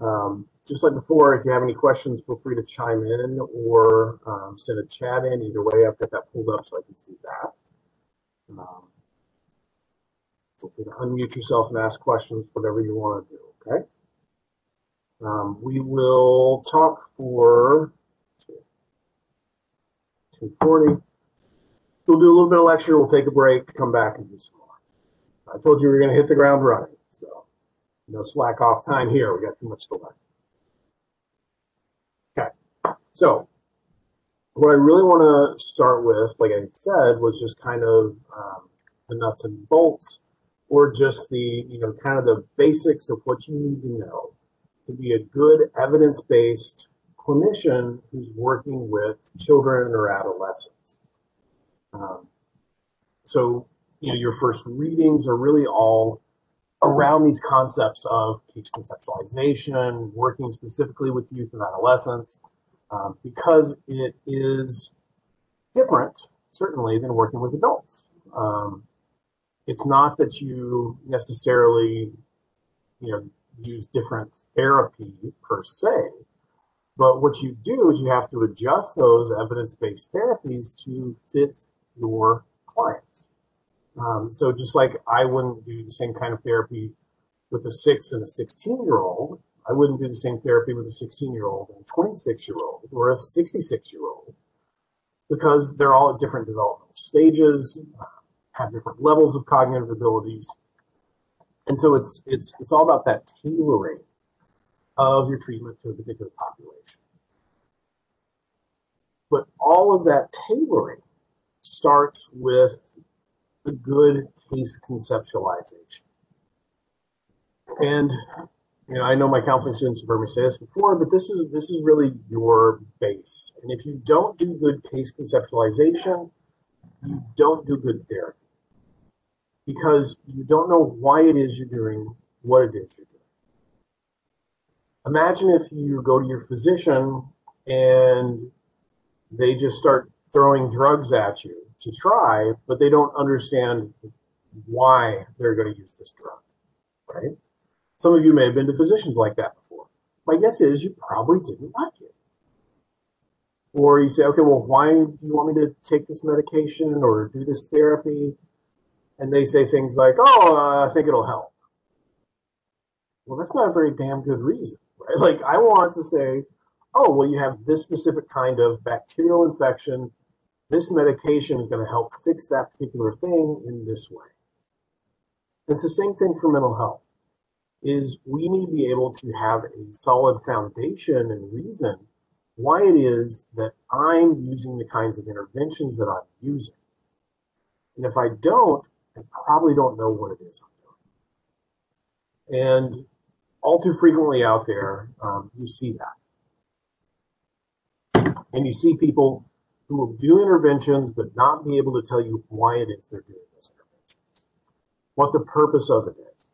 Um, just like before, if you have any questions, feel free to chime in or um, send a chat in. Either way, I've got that pulled up so I can see that. Um, feel free to unmute yourself and ask questions, whatever you want to do, okay? Um, we will talk for 240. We'll do a little bit of lecture, we'll take a break, come back and do some more. I told you we were going to hit the ground running, so no slack off time here. We got too much to learn. Okay, so what I really want to start with, like I said, was just kind of um, the nuts and bolts, or just the you know kind of the basics of what you need to know to be a good evidence-based clinician who's working with children or adolescents. Um, so, you know, your first readings are really all around these concepts of case conceptualization, working specifically with youth and adolescents, um, because it is different, certainly, than working with adults. Um, it's not that you necessarily, you know, use different therapy per se, but what you do is you have to adjust those evidence-based therapies to fit your clients. Um, so just like I wouldn't do the same kind of therapy with a six and a 16 year old, I wouldn't do the same therapy with a 16 year old and a 26 year old or a 66 year old because they're all at different developmental stages, have different levels of cognitive abilities. And so it's, it's, it's all about that tailoring of your treatment to a particular population. But all of that tailoring starts with a good case conceptualization. And you know, I know my counseling students have heard me say this before, but this is this is really your base. And if you don't do good case conceptualization, you don't do good therapy. Because you don't know why it is you're doing what it is you're doing. Imagine if you go to your physician and they just start throwing drugs at you to try, but they don't understand why they're going to use this drug, right? Some of you may have been to physicians like that before. My guess is you probably didn't like it. Or you say, okay, well, why do you want me to take this medication or do this therapy? And they say things like, oh, uh, I think it'll help. Well, that's not a very damn good reason, right? Like, I want to say, oh, well, you have this specific kind of bacterial infection. This medication is going to help fix that particular thing in this way. It's the same thing for mental health is we need to be able to have a solid foundation and reason why it is that I'm using the kinds of interventions that I'm using. And if I don't, I probably don't know what it is I'm doing. And all too frequently out there, um, you see that. And you see people who will do interventions but not be able to tell you why it is they're doing those interventions, what the purpose of it is,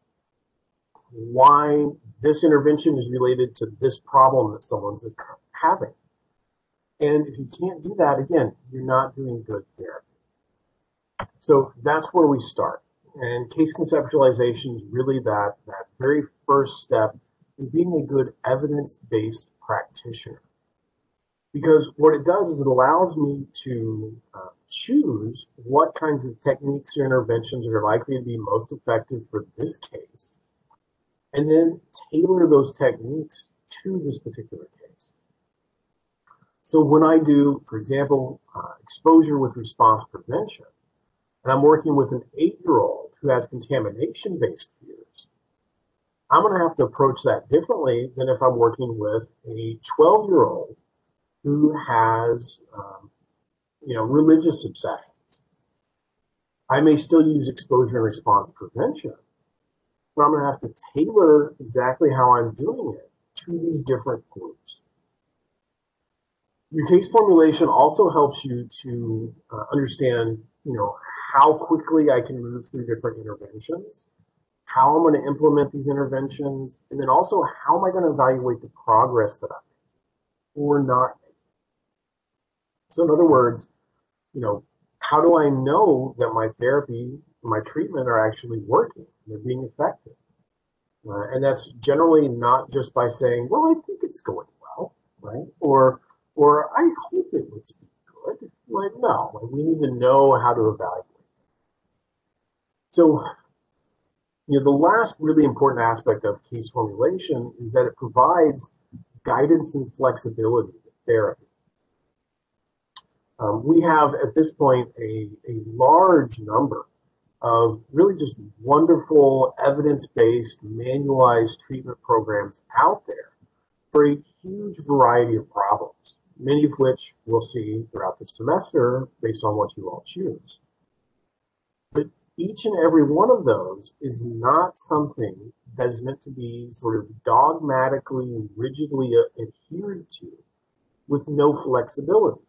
why this intervention is related to this problem that someone's having. And if you can't do that, again, you're not doing good therapy. So that's where we start. And case conceptualization is really that, that very first step in being a good evidence based practitioner because what it does is it allows me to uh, choose what kinds of techniques or interventions are likely to be most effective for this case, and then tailor those techniques to this particular case. So when I do, for example, uh, exposure with response prevention, and I'm working with an eight-year-old who has contamination-based fears, I'm going to have to approach that differently than if I'm working with a 12-year-old who has, um, you know, religious obsessions. I may still use exposure and response prevention, but I'm going to have to tailor exactly how I'm doing it to these different groups. Your case formulation also helps you to uh, understand, you know, how quickly I can move through different interventions, how I'm going to implement these interventions, and then also how am I going to evaluate the progress that I'm or not so in other words, you know, how do I know that my therapy, my treatment are actually working? They're being effective. Uh, and that's generally not just by saying, well, I think it's going well, right? Or, or I hope it would be good. Like, no, like we need to know how to evaluate. So, you know, the last really important aspect of case formulation is that it provides guidance and flexibility to therapy. Um, we have at this point a, a large number of really just wonderful evidence-based manualized treatment programs out there for a huge variety of problems, many of which we'll see throughout the semester based on what you all choose. But each and every one of those is not something that is meant to be sort of dogmatically, rigidly adhered to with no flexibility.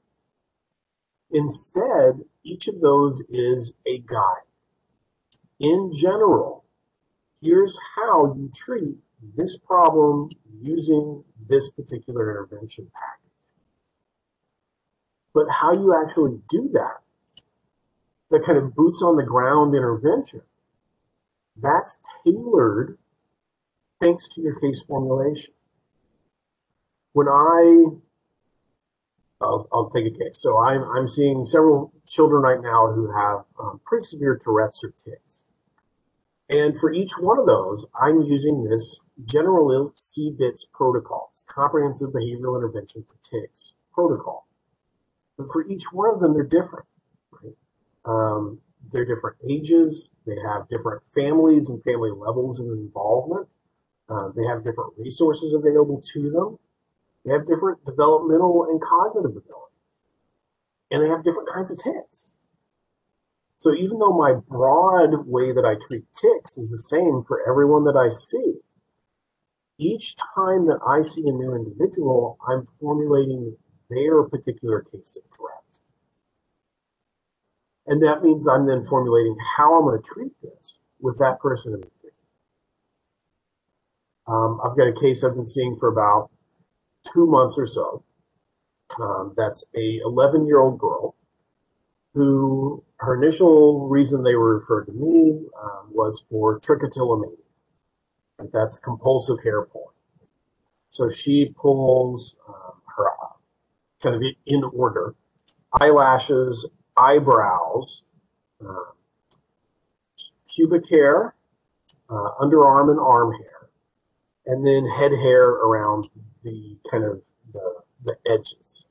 Instead, each of those is a guide in general, here's how you treat this problem using this particular intervention package. But how you actually do that, the kind of boots on the ground intervention, that's tailored thanks to your case formulation. When I, I'll, I'll take a case. So I'm, I'm seeing several children right now who have um, pretty severe Tourette's or tics. And for each one of those, I'm using this General CBITS protocol. It's Comprehensive Behavioral Intervention for Tics protocol. But for each one of them, they're different. Right? Um, they're different ages. They have different families and family levels of involvement. Uh, they have different resources available to them. They have different developmental and cognitive abilities. And they have different kinds of tics. So even though my broad way that I treat tics is the same for everyone that I see, each time that I see a new individual, I'm formulating their particular case of Tourette's. And that means I'm then formulating how I'm going to treat this with that person in particular. Um, I've got a case I've been seeing for about two months or so. Um, that's a 11 year old girl who her initial reason they were referred to me um, was for trichotillomania. That's compulsive hair pulling. So she pulls um, her kind of in order eyelashes, eyebrows, uh, pubic hair, uh, underarm and arm hair, and then head hair around the kind of the, the edges.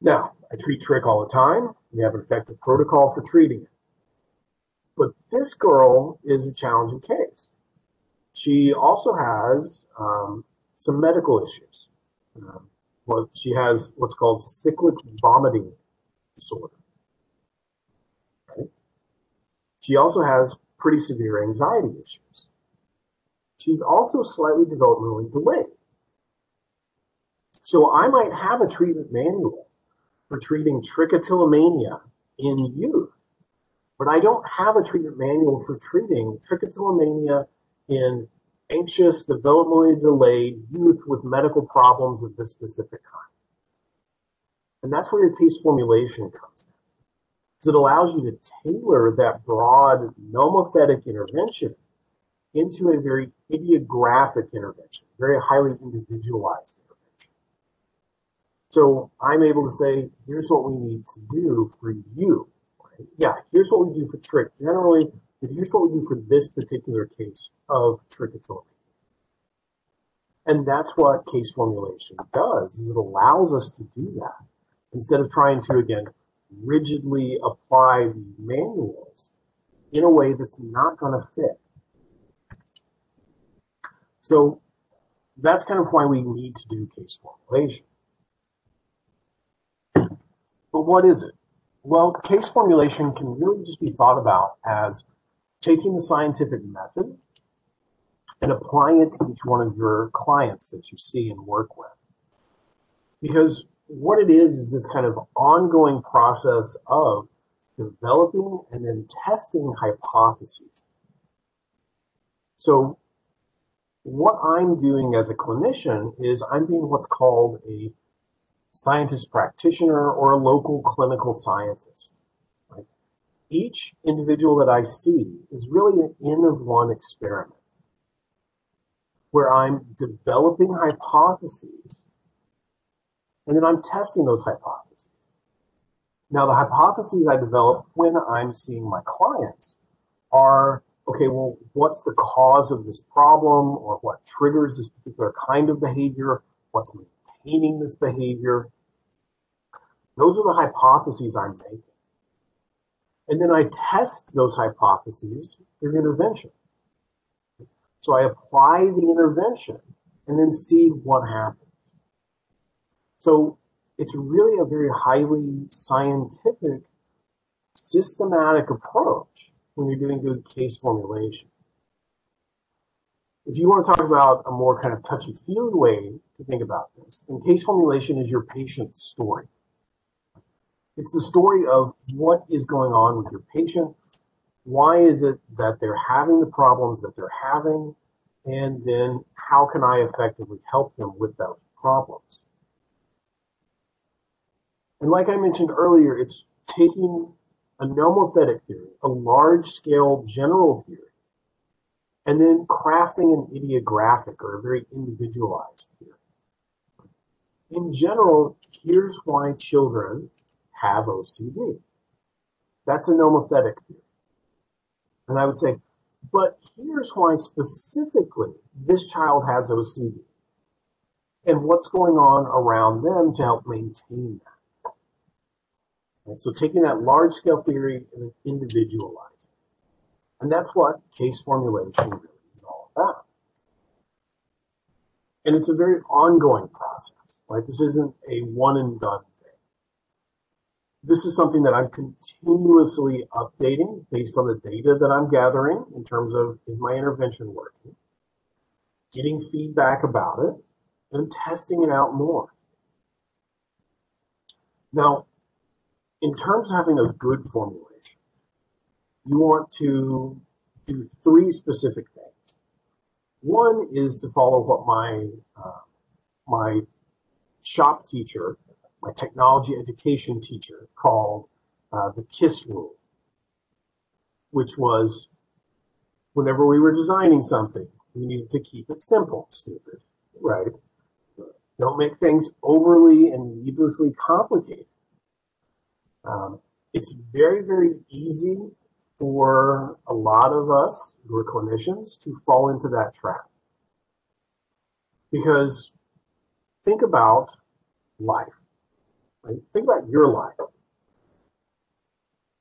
Now, I treat trich all the time. We have an effective protocol for treating it. But this girl is a challenging case. She also has um, some medical issues. Um, well, she has what's called cyclic vomiting disorder. Right? She also has pretty severe anxiety issues. She's also slightly developmentally delayed. So I might have a treatment manual for treating trichotillomania in youth. But I don't have a treatment manual for treating trichotillomania in anxious, developmentally delayed youth with medical problems of this specific kind. And that's where your case formulation comes in. So it allows you to tailor that broad nomothetic intervention into a very idiographic intervention, very highly individualized intervention. so I'm able to say, here's what we need to do for you. Right? Yeah, here's what we do for trich generally, but here's what we do for this particular case of trichotillomania. And that's what case formulation does, is it allows us to do that. Instead of trying to, again, rigidly apply these manuals in a way that's not going to fit. So that's kind of why we need to do case formulation. But what is it? Well, case formulation can really just be thought about as taking the scientific method and applying it to each one of your clients that you see and work with. Because what it is is this kind of ongoing process of developing and then testing hypotheses. So, what I'm doing as a clinician is I'm being what's called a scientist practitioner or a local clinical scientist. Right? each individual that I see is really an N of one experiment where I'm developing hypotheses and then I'm testing those hypotheses. Now, the hypotheses I develop when I'm seeing my clients are okay, well, what's the cause of this problem or what triggers this particular kind of behavior? What's maintaining this behavior? Those are the hypotheses I'm making. And then I test those hypotheses through intervention. So I apply the intervention and then see what happens. So it's really a very highly scientific, systematic approach when you're doing good case formulation. If you want to talk about a more kind of touchy-feely way to think about this, then case formulation is your patient's story. It's the story of what is going on with your patient. Why is it that they're having the problems that they're having? And then how can I effectively help them with those problems? And like I mentioned earlier, it's taking a nomothetic theory, a large scale general theory, and then crafting an idiographic or a very individualized theory. In general, here's why children have OCD. That's a nomothetic theory. And I would say, but here's why specifically this child has OCD and what's going on around them to help maintain that. And so taking that large scale theory and individualizing. And that's what case formulation really is all about. And it's a very ongoing process, right? This isn't a one and done thing. this is something that I'm continuously updating based on the data that I'm gathering in terms of is my intervention working, getting feedback about it, and testing it out more. Now, in terms of having a good formulation, you want to do three specific things. One is to follow what my uh, my shop teacher my technology education teacher called uh, the KISS rule, which was whenever we were designing something, we needed to keep it simple, stupid, right? Don't make things overly and needlessly complicated. Um, it's very, very easy for a lot of us who are clinicians to fall into that trap. Because think about life. Right? Think about your life.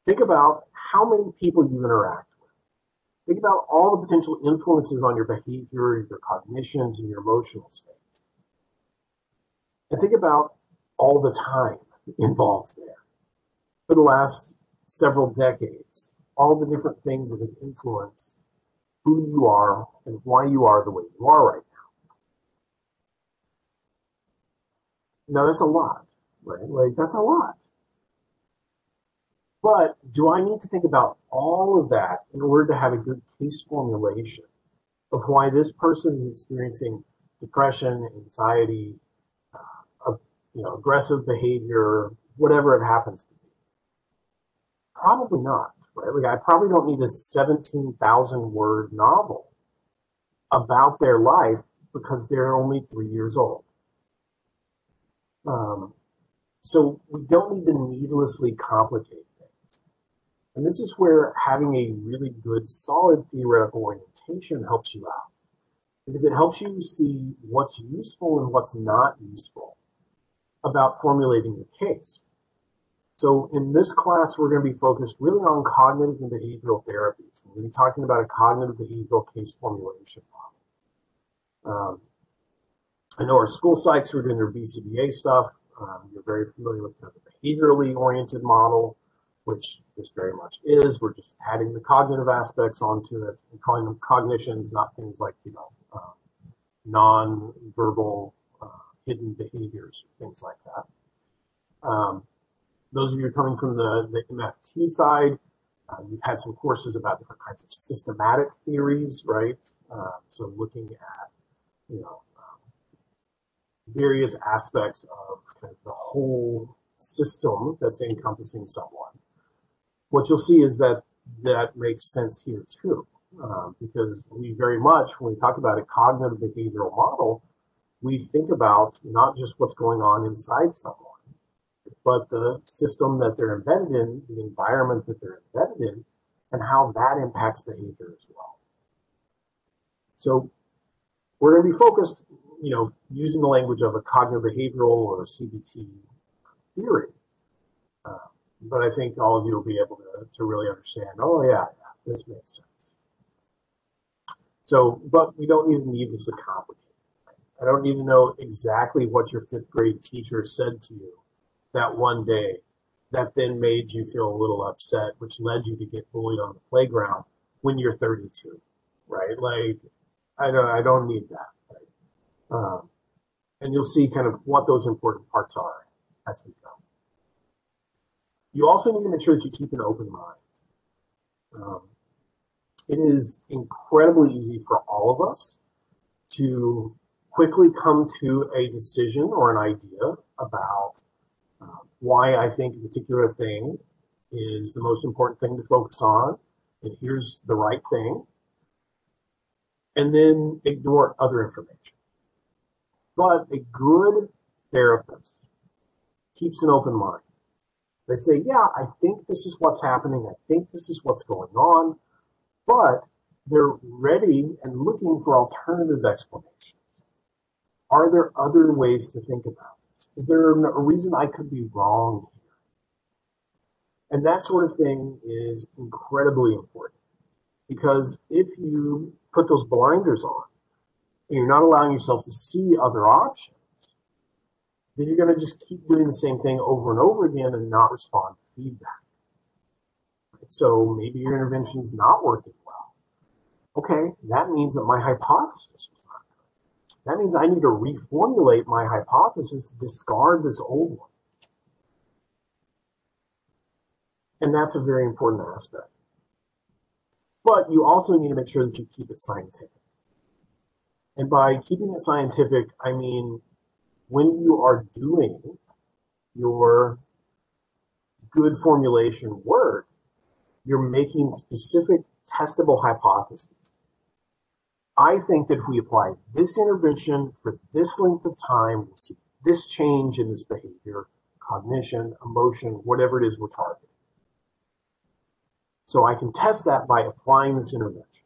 Think about how many people you interact with. Think about all the potential influences on your behavior, your cognitions, and your emotional states. And think about all the time involved there. For the last several decades, all the different things that have influenced who you are and why you are the way you are right now. Now, that's a lot right? Like that's a lot. But do I need to think about all of that in order to have a good case formulation of why this person is experiencing depression, anxiety, uh, you know, aggressive behavior, whatever it happens to be? Probably not, right? Like I probably don't need a 17,000 word novel about their life because they're only three years old. Um, so we don't need to needlessly complicate things. And this is where having a really good, solid theoretical orientation helps you out. Because it helps you see what's useful and what's not useful about formulating your case. So in this class, we're going to be focused really on cognitive and behavioral therapies. We're going to be talking about a cognitive behavioral case formulation model. Um, I know our school psychs are doing their BCBA stuff. Um, you're very familiar with kind of the behaviorally oriented model, which this very much is. We're just adding the cognitive aspects onto it and calling them cognitions, not things like, you know, uh, non-verbal uh, hidden behaviors, things like that. Um, those of you coming from the, the MFT side, uh, you've had some courses about different kinds of systematic theories, right? Uh, so looking at, you know, various aspects of kind of the whole system that's encompassing someone. what you'll see is that that makes sense here too, um, because we very much, when we talk about a cognitive behavioral model, we think about not just what's going on inside someone, but the system that they're embedded in, the environment that they're embedded in, and how that impacts behavior as well. So we're going to be focused, you know, using the language of a cognitive behavioral or CBT theory. Uh, but I think all of you will be able to, to really understand, oh yeah, yeah, this makes sense. So, but we don't even need this to complicate. I don't need to know exactly what your fifth grade teacher said to you that one day that then made you feel a little upset, which led you to get bullied on the playground when you're 32, right? Like, I don't, I don't need that. Right? Um, and you'll see kind of what those important parts are as we go. You also need to make sure that you keep an open mind. Um, it is incredibly easy for all of us to quickly come to a decision or an idea about why I think a particular thing is the most important thing to focus on, and here's the right thing, and then ignore other information. But a good therapist keeps an open mind. They say, yeah, I think this is what's happening. I think this is what's going on. But they're ready and looking for alternative explanations. Are there other ways to think about? Is there a reason I could be wrong here? And that sort of thing is incredibly important because if you put those blinders on and you're not allowing yourself to see other options, then you're going to just keep doing the same thing over and over again and not respond to feedback. So maybe your intervention is not working well. Okay, that means that my hypothesis was. That means I need to reformulate my hypothesis, discard this old one. And that's a very important aspect. But you also need to make sure that you keep it scientific. And by keeping it scientific, I mean when you are doing your good formulation work, you're making specific testable hypotheses. I think that if we apply this intervention for this length of time, we'll see this change in this behavior, cognition, emotion, whatever it is we're targeting. So I can test that by applying this intervention.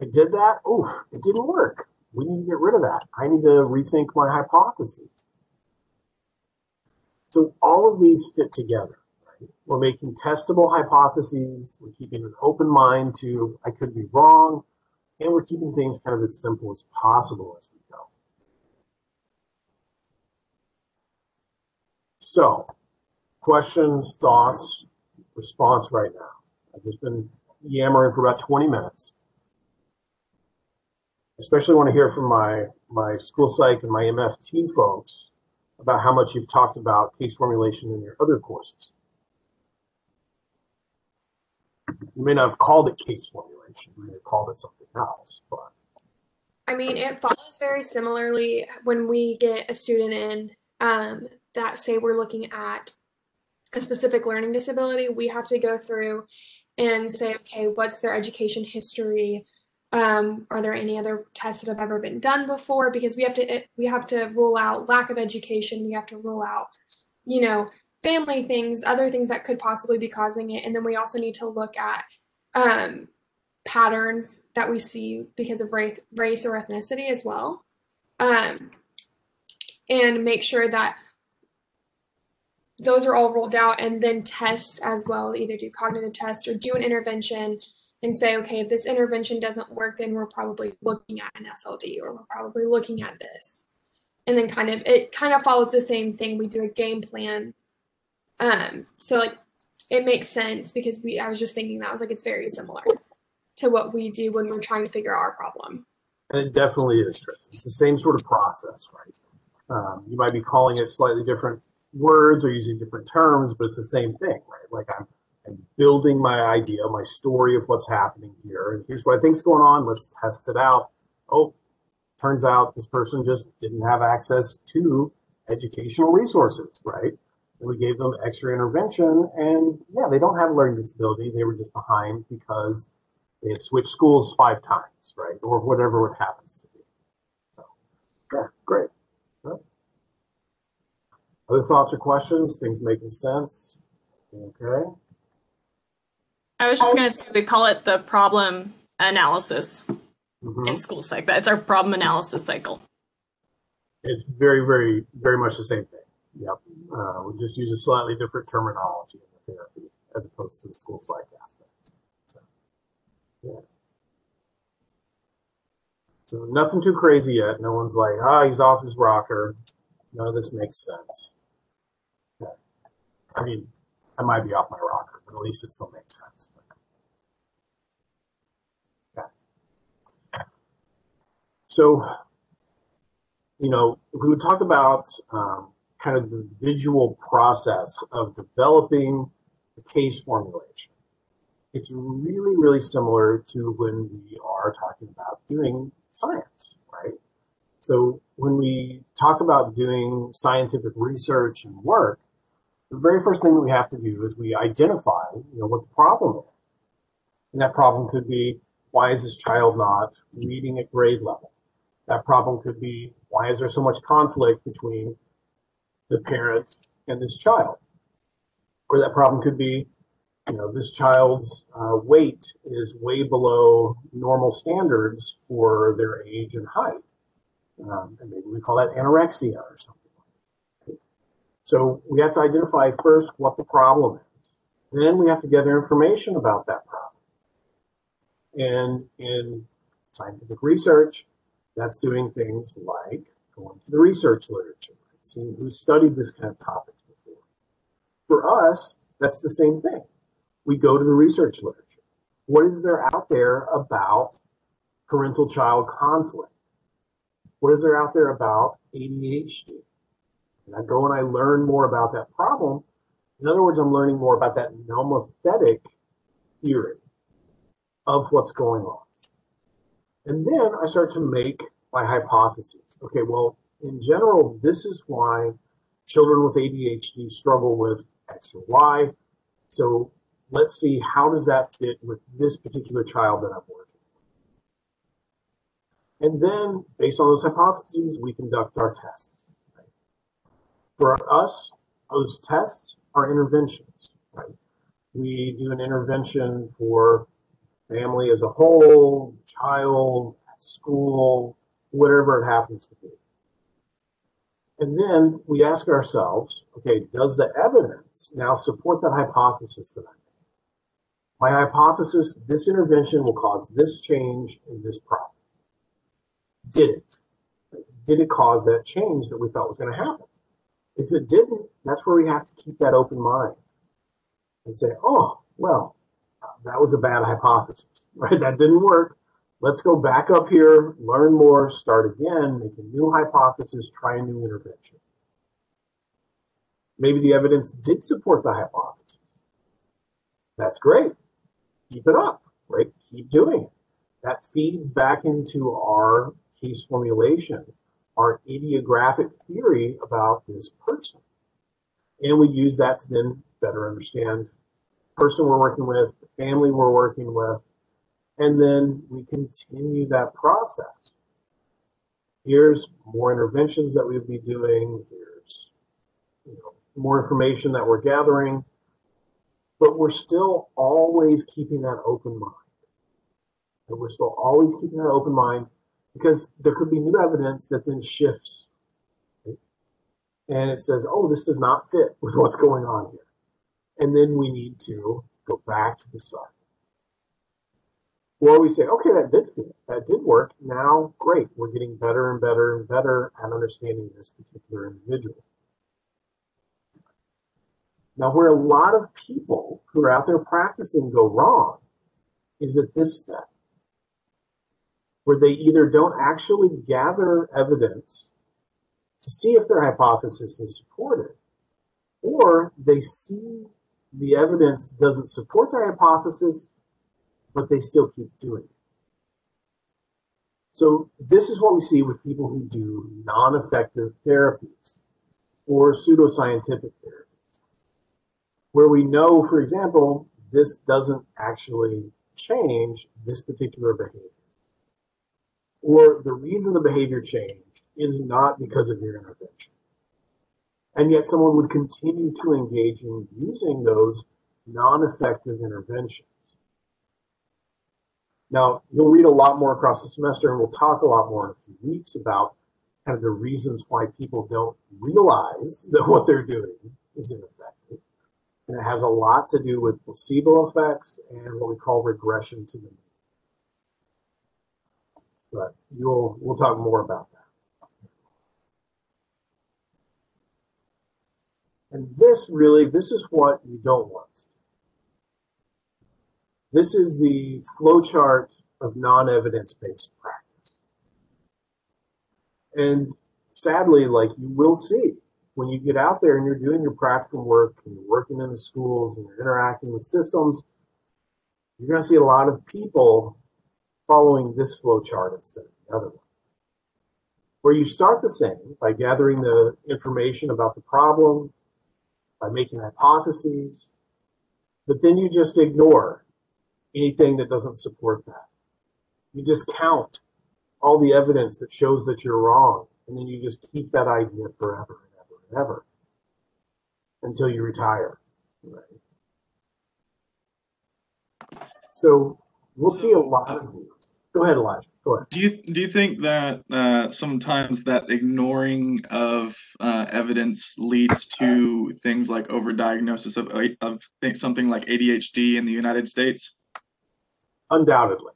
I did that. Oof, it didn't work. We need to get rid of that. I need to rethink my hypothesis. So all of these fit together. Right? We're making testable hypotheses. We're keeping an open mind to I could be wrong, and we're keeping things kind of as simple as possible as we go. So, questions, thoughts, response right now. I've just been yammering for about 20 minutes especially want to hear from my my school psych and my MFT folks about how much you've talked about case formulation in your other courses. You may not have called it case formulation, you may have called it something else, but I mean, it follows very similarly when we get a student in um, that say we're looking at a specific learning disability, we have to go through and say, okay, what's their education history? Um, are there any other tests that have ever been done before? Because we have to we have to rule out lack of education. We have to rule out, you know, family things, other things that could possibly be causing it, and then we also need to look at um, patterns that we see because of race, race or ethnicity as well, um, and make sure that those are all rolled out, and then test as well. Either do cognitive tests or do an intervention and say, okay, if this intervention doesn't work, then we're probably looking at an SLD or we're probably looking at this. And then kind of it kind of follows the same thing. We do a game plan. Um, so like it makes sense because we I was just thinking that I was like it's very similar to what we do when we're trying to figure out our problem. And it definitely is, Tristan. It's the same sort of process, right? Um, you might be calling it slightly different words or using different terms, but it's the same thing, right? Like I'm and building my idea, my story of what's happening here. And here's what I think's going on. Let's test it out. Oh, turns out this person just didn't have access to educational resources, right? And we gave them extra intervention, and yeah, they don't have a learning disability. They were just behind because they had switched schools five times, right? Or whatever it happens to be. So, yeah, great. Other thoughts or questions? Things making sense? Okay. I was just going to say we call it the problem analysis Mhm. in school psych. That's our problem analysis cycle. It's very, very, very much the same thing. Yep. Uh, we just use a slightly different terminology in the therapy as opposed to the school psych aspects. So, nothing too crazy yet. No one's like, ah, he's off his rocker. None of this makes sense. I mean, I might be off my rocker, but at least it still makes sense. So, you know, if we would talk about um, kind of the visual process of developing the case formulation, it's really, really similar to when we are talking about doing science, right? So when we talk about doing scientific research and work, the very first thing that we have to do is we identify, you know, what the problem is. And that problem could be, why is this child not reading at grade level? That problem could be, why is there so much conflict between the parent and this child? Or that problem could be, you know, this child's uh, weight is way below normal standards for their age and height. Um, and maybe we call that anorexia or something. So we have to identify first what the problem is. Then we have to gather information about that problem. And in scientific research, that's doing things like going to the research literature, and seeing who studied this kind of topic before. For us, that's the same thing. We go to the research literature. What is there out there about parental child conflict? What is there out there about ADHD? And I go and I learn more about that problem. In other words, I'm learning more about that nomothetic theory of what's going on. And then I start to make my hypotheses. Okay, well, in general, this is why children with ADHD struggle with X or Y. So let's see how does that fit with this particular child that I'm working with. And then, based on those hypotheses, we conduct our tests. For us, those tests are interventions. Right? We do an intervention for family as a whole, child, school, whatever it happens to be. And then we ask ourselves, okay, does the evidence now support that hypothesis that I? My hypothesis, this intervention will cause this change in this problem. Did it? Did it cause that change that we thought was going to happen? If it didn't, that's where we have to keep that open mind and say, oh, well, that was a bad hypothesis, right? That didn't work. Let's go back up here, learn more, start again, make a new hypothesis, try a new intervention. Maybe the evidence did support the hypothesis. That's great. Keep it up, right? Keep doing it. That feeds back into our case formulation, our idiographic theory about this person. And we use that to then better understand the person we're working with, the family we're working with, and then we continue that process. Here's more interventions that we'll be doing. Here's you know, more information that we're gathering. But we're still always keeping that open mind. And we're still always keeping that open mind because there could be new evidence that then shifts. Right? And it says, oh, this does not fit with what's going on here. And then we need to go back to the start. Or we say, okay, that did fit, that did work. Now, great, we're getting better and better and better at understanding this particular individual. Now, where a lot of people who are out there practicing go wrong is at this step, where they either don't actually gather evidence to see if their hypothesis is supported, or they see the evidence doesn't support their hypothesis but they still keep doing it. So this is what we see with people who do non-effective therapies or pseudoscientific therapies. Where we know, for example, this doesn't actually change this particular behavior. Or the reason the behavior changed is not because of your intervention. And yet someone would continue to engage in using those non-effective interventions. Now, you'll read a lot more across the semester, and we'll talk a lot more in a few weeks about kind of the reasons why people don't realize that what they're doing is ineffective. And it has a lot to do with placebo effects and what we call regression to the mean. But you'll we'll talk more about that. And this really, this is what you don't want. This is the flowchart of non-evidence-based practice. And sadly, like you will see when you get out there and you're doing your practical work and you're working in the schools and you're interacting with systems, you're going to see a lot of people following this flowchart instead of the other one. Where you start the same by gathering the information about the problem, by making hypotheses, but then you just ignore anything that doesn't support that. You just count all the evidence that shows that you're wrong, and then you just keep that idea forever ever until you retire. Right? So we'll see a lot of these. Go ahead, Elijah. Go ahead. Do you do you think that uh, sometimes that ignoring of uh, evidence leads to things like overdiagnosis of of something like ADHD in the United States? Undoubtedly,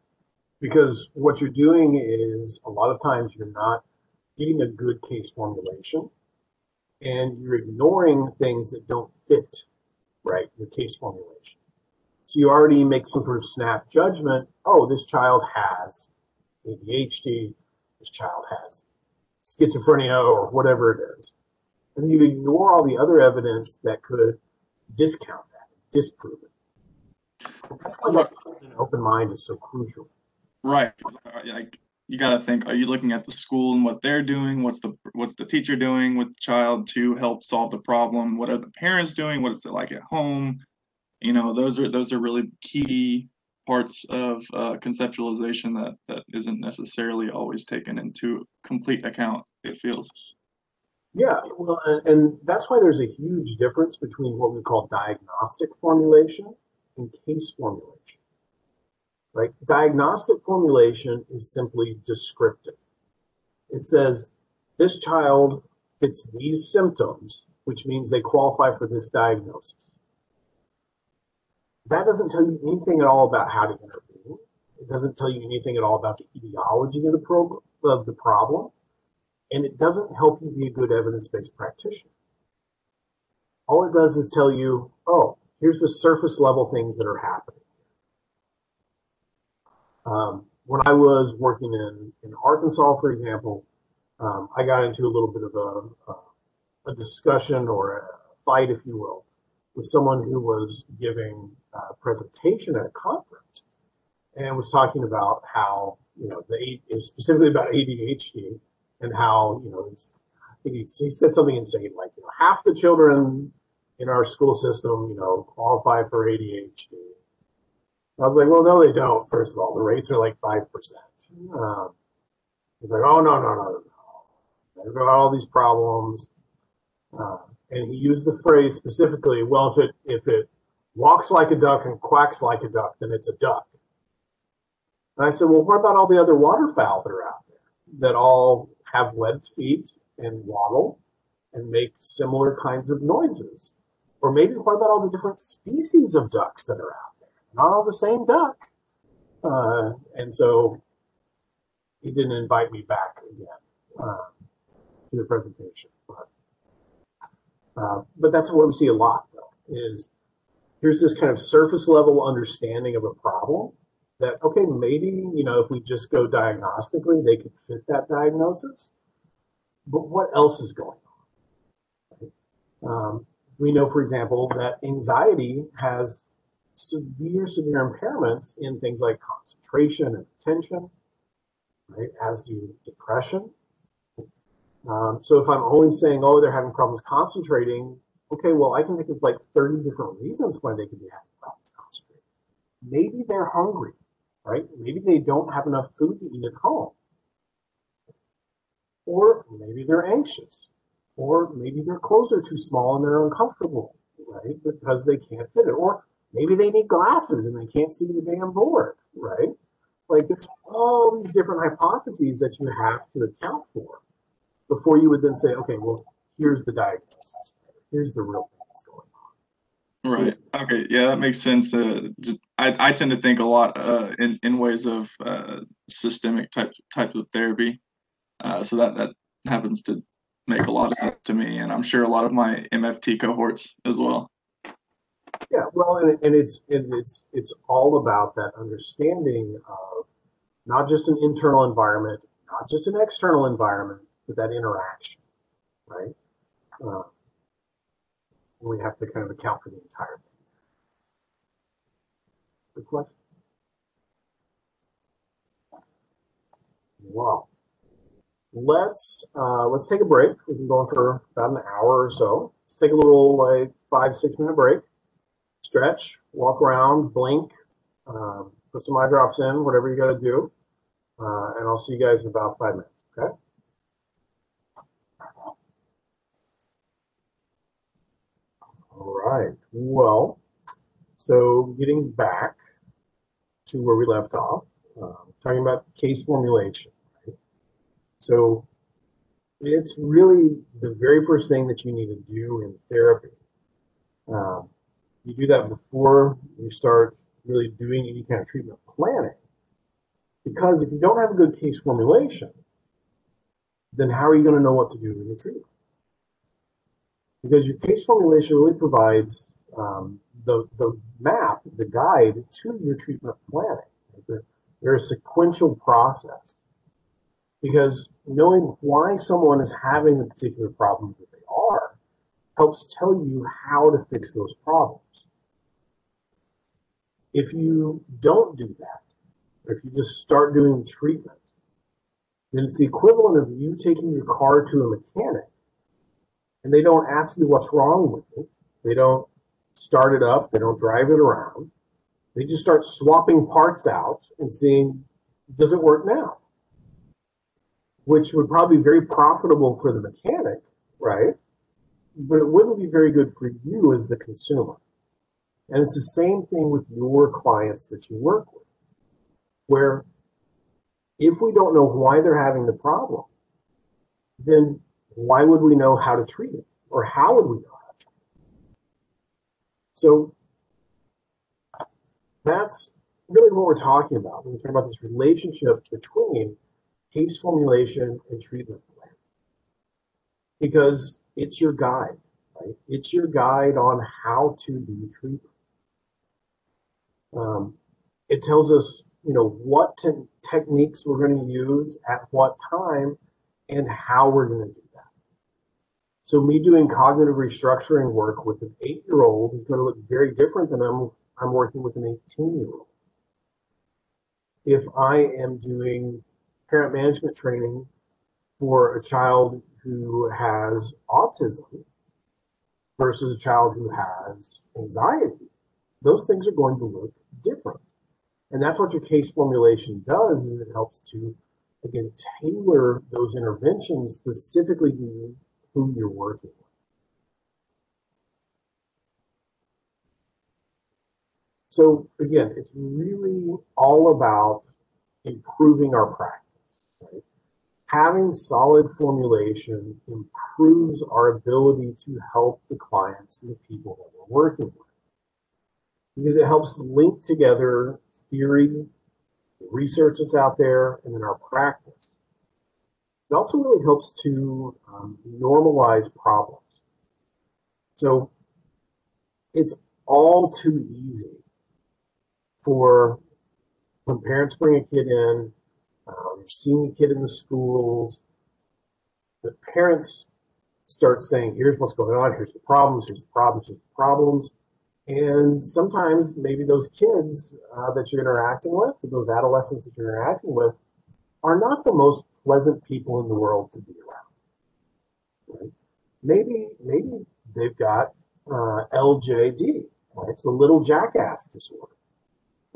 because what you're doing is a lot of times you're not getting a good case formulation, and you're ignoring things that don't fit right your case formulation. So you already make some sort of snap judgment. Oh, this child has ADHD. This child has schizophrenia or whatever it is. And you ignore all the other evidence that could discount that, disprove it. That's why that open mind is so crucial. Right. Like you got to think: Are you looking at the school and what they're doing? What's the what's the teacher doing with the child to help solve the problem? What are the parents doing? What is it like at home? you know those are those are really key parts of uh, conceptualization that that isn't necessarily always taken into complete account it feels yeah well and, and that's why there's a huge difference between what we call diagnostic formulation and case formulation right diagnostic formulation is simply descriptive it says this child fits these symptoms which means they qualify for this diagnosis that doesn't tell you anything at all about how to intervene. It doesn't tell you anything at all about the etiology of the, of the problem. And it doesn't help you be a good evidence-based practitioner. All it does is tell you, oh, here's the surface level things that are happening. Um, when I was working in, in Arkansas, for example, um, I got into a little bit of a, a, discussion or a fight, if you will, with someone who was giving a presentation at a conference and was talking about how, you know, the specifically about ADHD and how, you know, he, he said something insane like, you know, half the children in our school system, you know, qualify for ADHD. I was like, well, no, they don't. First of all, the rates are like 5%. Um, he's like, oh, no, no, no, no. They've got all these problems. Uh, and he used the phrase specifically, well, if it if it walks like a duck and quacks like a duck, then it's a duck. And I said, well, what about all the other waterfowl that are out there that all have webbed feet and waddle and make similar kinds of noises? Or maybe what about all the different species of ducks that are out there? Not all the same duck. Uh, and so he didn't invite me back again uh, to the presentation. But uh, but that's what we see a lot, though, is here's this kind of surface level understanding of a problem that, okay, maybe, you know, if we just go diagnostically, they could fit that diagnosis. But what else is going on? Um, we know, for example, that anxiety has severe, severe impairments in things like concentration and attention, right? As do depression um, so if I'm only saying, oh, they're having problems concentrating, Okay, well, I can think of like 30 different reasons why they could be having problems concentrating. Maybe they're hungry, right? Maybe they don't have enough food to eat at home. Or maybe they're anxious. Or maybe their clothes are too small and they're uncomfortable, right? Because they can't fit it. Or maybe they need glasses and they can't see the damn board, right? Like there's all these different hypotheses that you have to account for before you would then say, okay, well, here's the diagnosis. Here's the real thing that's going on. Right. Okay. Yeah, that makes sense. Uh, just, I, I tend to think a lot uh, in in ways of uh, systemic type types of therapy. Uh, so that that happens to make a lot of sense to me, and I'm sure a lot of my MFT cohorts as well. Yeah, well, and, and it's and it's it's all about that understanding of not just an internal environment, not just an external environment, but that interaction, right? Uh, we have to kind of account for the entire thing. Good question. Wow. Let's uh, let's take a break. We've been going for about an hour or so. Let's take a little like five six minute break. Stretch, walk around, blink, um, put some eye drops in, whatever you got to do, uh, and I'll see you guys in about five minutes. Okay. All right. Well, so getting back to where we left off, um, talking about case formulation. Right? So it's really the very first thing that you need to do in therapy. Um, you do that before you start really doing any kind of treatment planning. Because if you don't have a good case formulation, then how are you going to know what to do in your treatment? because your case formulation really provides um, the, the map, the guide to your treatment planning. They're a sequential process because knowing why someone is having the particular problems that they are helps tell you how to fix those problems. If you don't do that, if you just start doing treatment, then it's the equivalent of you taking your car to a mechanic and they don't ask you what's wrong with it. They don't start it up. They don't drive it around. They just start swapping parts out and seeing, does it work now? Which would probably be very profitable for the mechanic, right? But it wouldn't be very good for you as the consumer. And it's the same thing with your clients that you work with, where if we don't know why they're having the problem, then why would we know how to treat it? Or how would we know how to treat it? So that's really what we're talking about when we talk about this relationship between case formulation and treatment plan. Because it's your guide, right? It's your guide on how to do treatment. Um, it tells us, you know, what te- techniques we're going to use at what time and how we're going to do that. So me doing cognitive restructuring work with an eight-year-old is going to look very different than I'm I'm working with an 18-year-old. If I am doing parent management training for a child who has autism versus a child who has anxiety, those things are going to look different. And that's what your case formulation does is it helps to again tailor those interventions specifically to who you're working with. So again, it's really all about improving our practice. Right? Having solid formulation improves our ability to help the clients and the people that we're working with. Because it helps link together theory, research that's out there, and then our practice. It also really helps to um, normalize problems. So it's all too easy for when parents bring a kid in, um, seeing a kid in the schools, the parents start saying, here's what's going on, here's the problems, here's the problems, here's the problems. And sometimes maybe those kids uh, that you're interacting with, those adolescents that you're interacting with, are not the most pleasant people in the world to be around. Right? Maybe maybe they've got uh, LJD, right? So little jackass disorder.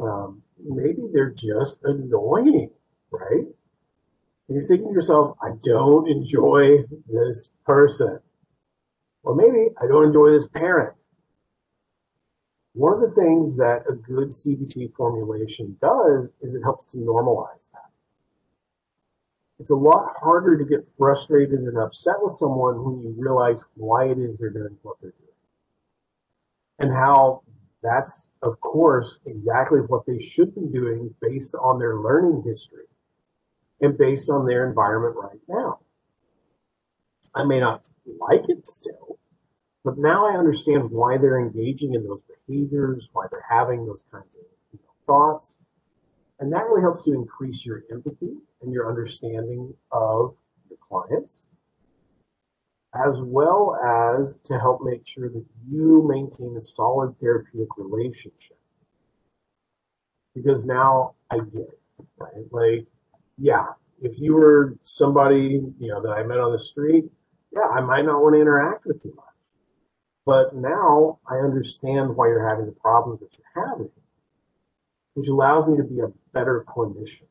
Um, maybe they're just annoying, right? And you're thinking to yourself, I don't enjoy this person. Or maybe I don't enjoy this parent. One of the things that a good CBT formulation does is it helps to normalize that. It's a lot harder to get frustrated and upset with someone when you realize why it is they're doing what they're doing. And how that's, of course, exactly what they should be doing based on their learning history and based on their environment right now. I may not like it still, but now I understand why they're engaging in those behaviors, why they're having those kinds of you know, thoughts. And that really helps to increase your empathy and your understanding of your clients, as well as to help make sure that you maintain a solid therapeutic relationship. Because now I get it, right? Like, yeah, if you were somebody, you know, that I met on the street, yeah, I might not want to interact with you. But now I understand why you're having the problems that you're having, which allows me to be a better clinician.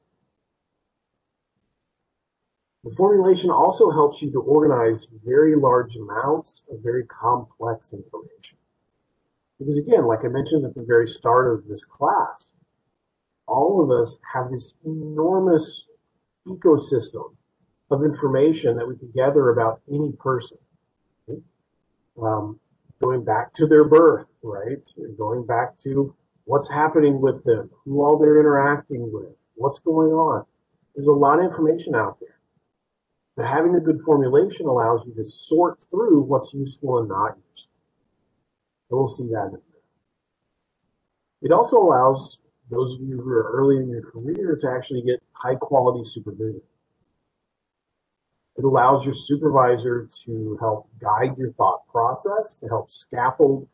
The formulation also helps you to organize very large amounts of very complex information. Because again, like I mentioned at the very start of this class, all of us have this enormous ecosystem of information that we can gather about any person. Um, going back to their birth, right? Going back to what's happening with them, who all they're interacting with, what's going on. There's a lot of information out there. But having a good formulation allows you to sort through what's useful and not useful. And we'll see that in a minute. It also allows those of you who are early in your career to actually get high quality supervision. It allows your supervisor to help guide your thought process, to help scaffold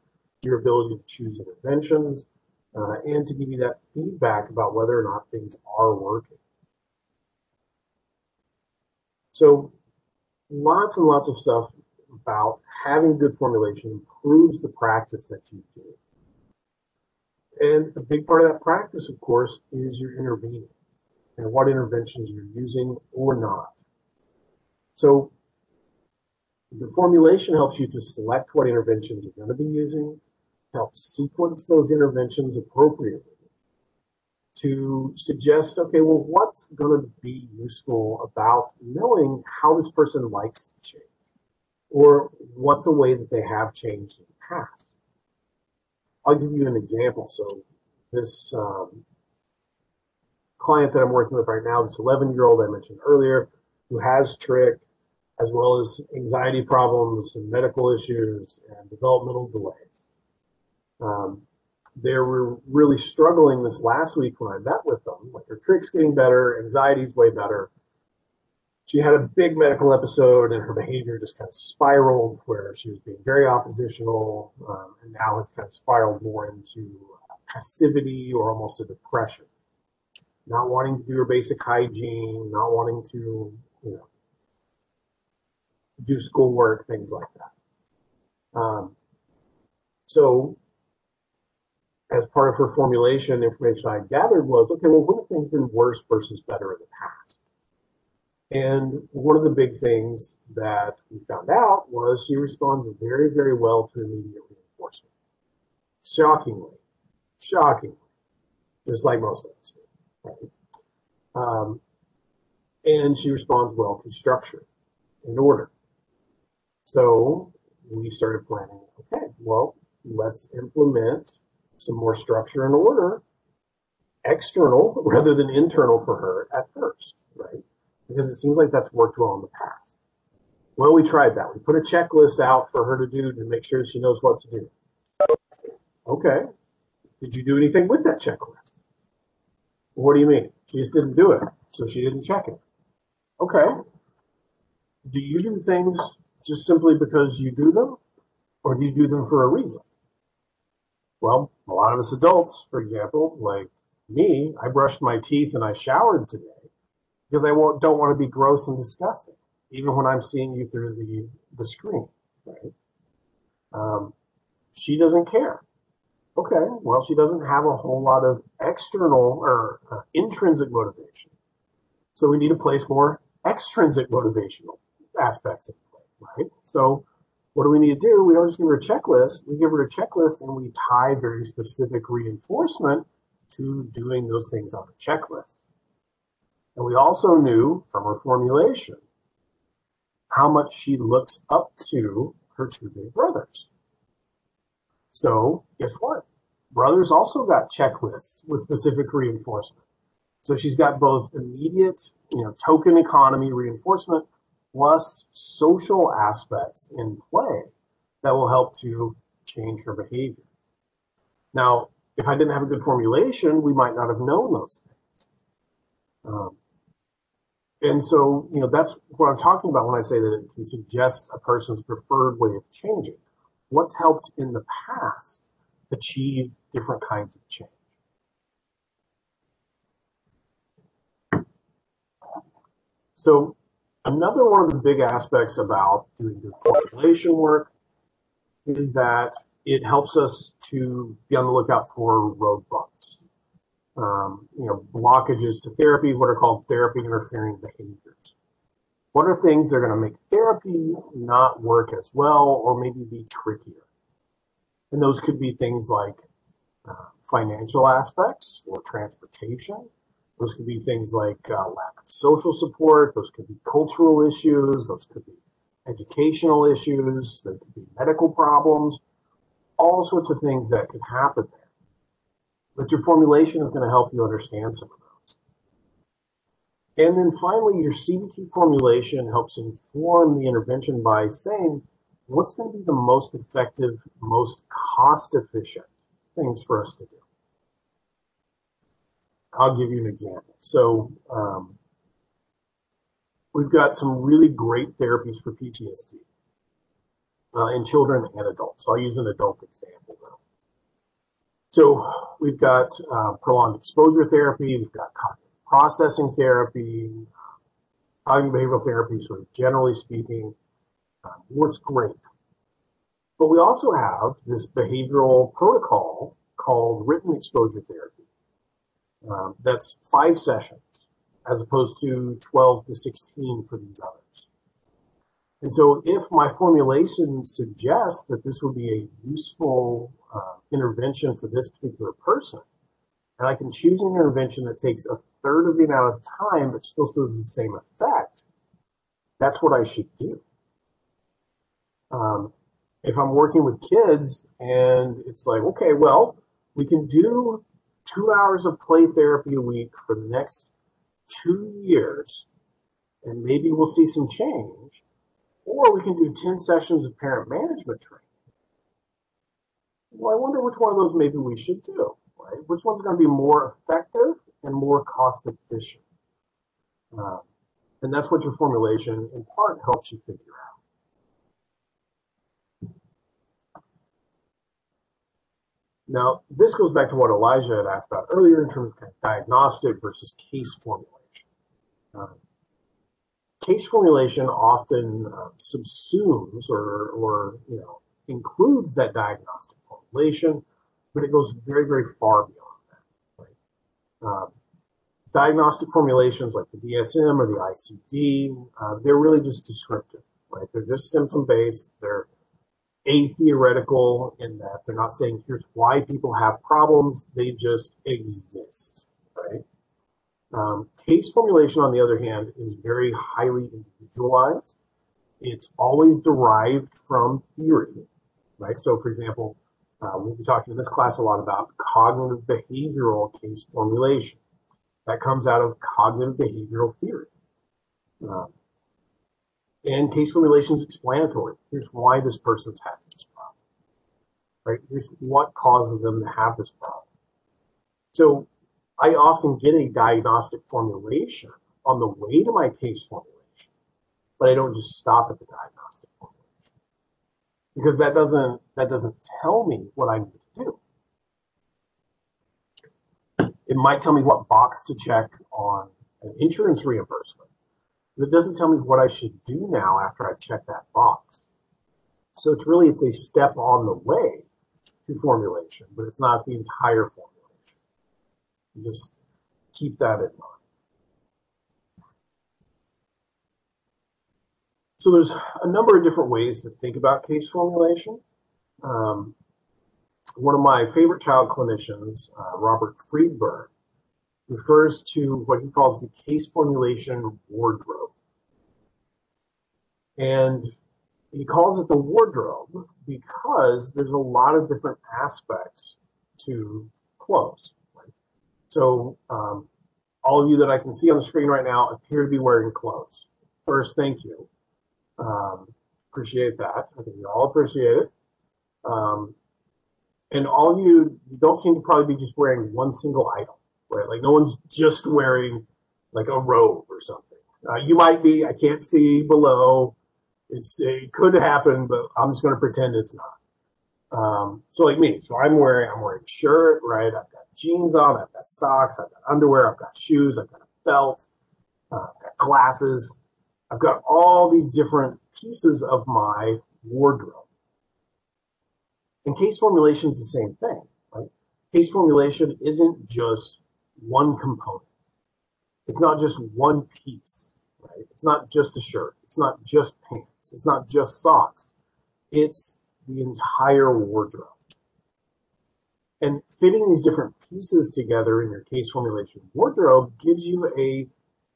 your ability to choose interventions, uh, and to give you that feedback about whether or not things are working. So, lots and lots of stuff about having good formulation improves the practice that you do. And a big part of that practice, of course, is your intervening and what interventions you're using or not. So the formulation helps you to select what interventions you're going to be using, help sequence those interventions appropriately to suggest, okay, well, what's going to be useful about knowing how this person likes to change? Or what's a way that they have changed in the past? I'll give you an example. So this um, client that I'm working with right now, this 11 year old I mentioned earlier, who has trich, as well as anxiety problems and medical issues and developmental delays. Um, they were really struggling this last week when I met with them. Like her trich's getting better, anxiety's way better. She had a big medical episode and her behavior just kind of spiraled where she was being very oppositional um, and now has kind of spiraled more into passivity or almost a depression. Not wanting to do her basic hygiene, not wanting to, you know, do schoolwork, things like that. Um, so, as part of her formulation, the information I gathered was okay, well, when have things been worse versus better in the past? And one of the big things that we found out was she responds very, very well to immediate reinforcement. Shockingly, shockingly, just like most of us. Right? Um, and she responds well to structure and order. So we started planning, okay, well, let's implement some more structure and order, external rather than internal for her at first, right? Because it seems like that's worked well in the past. Well, we tried that. We put a checklist out for her to do to make sure she knows what to do. Okay. Did you do anything with that checklist? What do you mean? She just didn't do it, so she didn't check it. Okay. Do you do things just simply because you do them, or do you do them for a reason? Well, a lot of us adults, for example, like me, I brushed my teeth and I showered today because I don't want to be gross and disgusting, even when I'm seeing you through the, the screen, right? Um, she doesn't care. Okay, well, she doesn't have a whole lot of external or uh, intrinsic motivation. So we need to place more extrinsic motivational aspects right? So what do we need to do? We don't just give her a checklist. We give her a checklist and we tie very specific reinforcement to doing those things on the checklist. And we also knew from her formulation how much she looks up to her two big brothers. So guess what? Brothers also got checklists with specific reinforcement. So she's got both immediate, you know, token economy reinforcement plus social aspects in play that will help to change her behavior. Now, if I didn't have a good formulation, we might not have known those things. Um, and so, you know, that's what I'm talking about when I say that it can suggest a person's preferred way of changing. What's helped in the past achieve different kinds of change? So, another one of the big aspects about doing good formulation work is that it helps us to be on the lookout for roadblocks. Um, you know, blockages to therapy, what are called therapy interfering behaviors. What are things that are going to make therapy not work as well or maybe be trickier? And those could be things like uh, financial aspects or transportation. Those could be things like uh, lack of social support. Those could be cultural issues. Those could be educational issues. There could be medical problems. All sorts of things that could happen there. But your formulation is going to help you understand some of those. And then finally, your CBT formulation helps inform the intervention by saying what's going to be the most effective, most cost efficient things for us to do. I'll give you an example. So, um, we've got some really great therapies for PTSD uh, in children and adults. So I'll use an adult example now. So we've got uh, prolonged exposure therapy, we've got cognitive processing therapy, cognitive behavioral therapy, sort of generally speaking, um, works great. But we also have this behavioral protocol called written exposure therapy. Um, that's five sessions as opposed to 12 to 16 for these others. And so, if my formulation suggests that this would be a useful uh, intervention for this particular person, and I can choose an intervention that takes a third of the amount of time but still does the same effect, that's what I should do. Um, if I'm working with kids and it's like, okay, well, we can do two hours of play therapy a week for the next two years, and maybe we'll see some change, or we can do 10 sessions of parent management training. Well, I wonder which one of those maybe we should do, right? Which one's going to be more effective and more cost efficient? Um, and that's what your formulation in part helps you figure out. Now, this goes back to what Elijah had asked about earlier in terms of, diagnostic versus case formulation. Um, case formulation often uh, subsumes or, or you know includes that diagnostic formulation, but it goes very very far beyond that. Right? Um, diagnostic formulations like the DSM or the ICD, uh, they're really just descriptive, right? They're just symptom based. They're atheoretical in that they're not saying here's why people have problems. They just exist, right? Um, case formulation, on the other hand, is very highly individualized. It's always derived from theory, right? So, for example, uh, we'll be talking in this class a lot about cognitive behavioral case formulation. That comes out of cognitive behavioral theory. Um, and case formulation is explanatory. Here's why this person's having this problem, right? Here's what causes them to have this problem. So I often get a diagnostic formulation on the way to my case formulation, but I don't just stop at the diagnostic formulation because that doesn't that doesn't tell me what I need to do. It might tell me what box to check on an insurance reimbursement, it doesn't tell me what I should do now after I check that box. So it's really it's a step on the way to formulation, but it's not the entire formulation. Just keep that in mind. So there's a number of different ways to think about case formulation. Um, one of my favorite child clinicians, uh, Robert Friedberg, refers to what he calls the case formulation wardrobe. And he calls it the wardrobe because there's a lot of different aspects to clothes. Right? So, um, all of you that I can see on the screen right now appear to be wearing clothes. First, thank you. Um, appreciate that. I think we all appreciate it. Um, and all of you, you don't seem to probably be just wearing one single item, right? Like no one's just wearing like a robe or something. Uh, you might be. I can't see below. It's it could happen, but I'm just going to pretend it's not. Um, so like me, so I'm wearing I'm wearing shirt, right? I've got jeans on, I've got socks, I've got underwear, I've got shoes, I've got a belt, uh, I've got glasses. I've got all these different pieces of my wardrobe. And case formulation is the same thing, right? Case formulation isn't just one component. It's not just one piece, right? It's not just a shirt. It's not just pants. It's not just socks. It's the entire wardrobe. And fitting these different pieces together in your case formulation wardrobe gives you a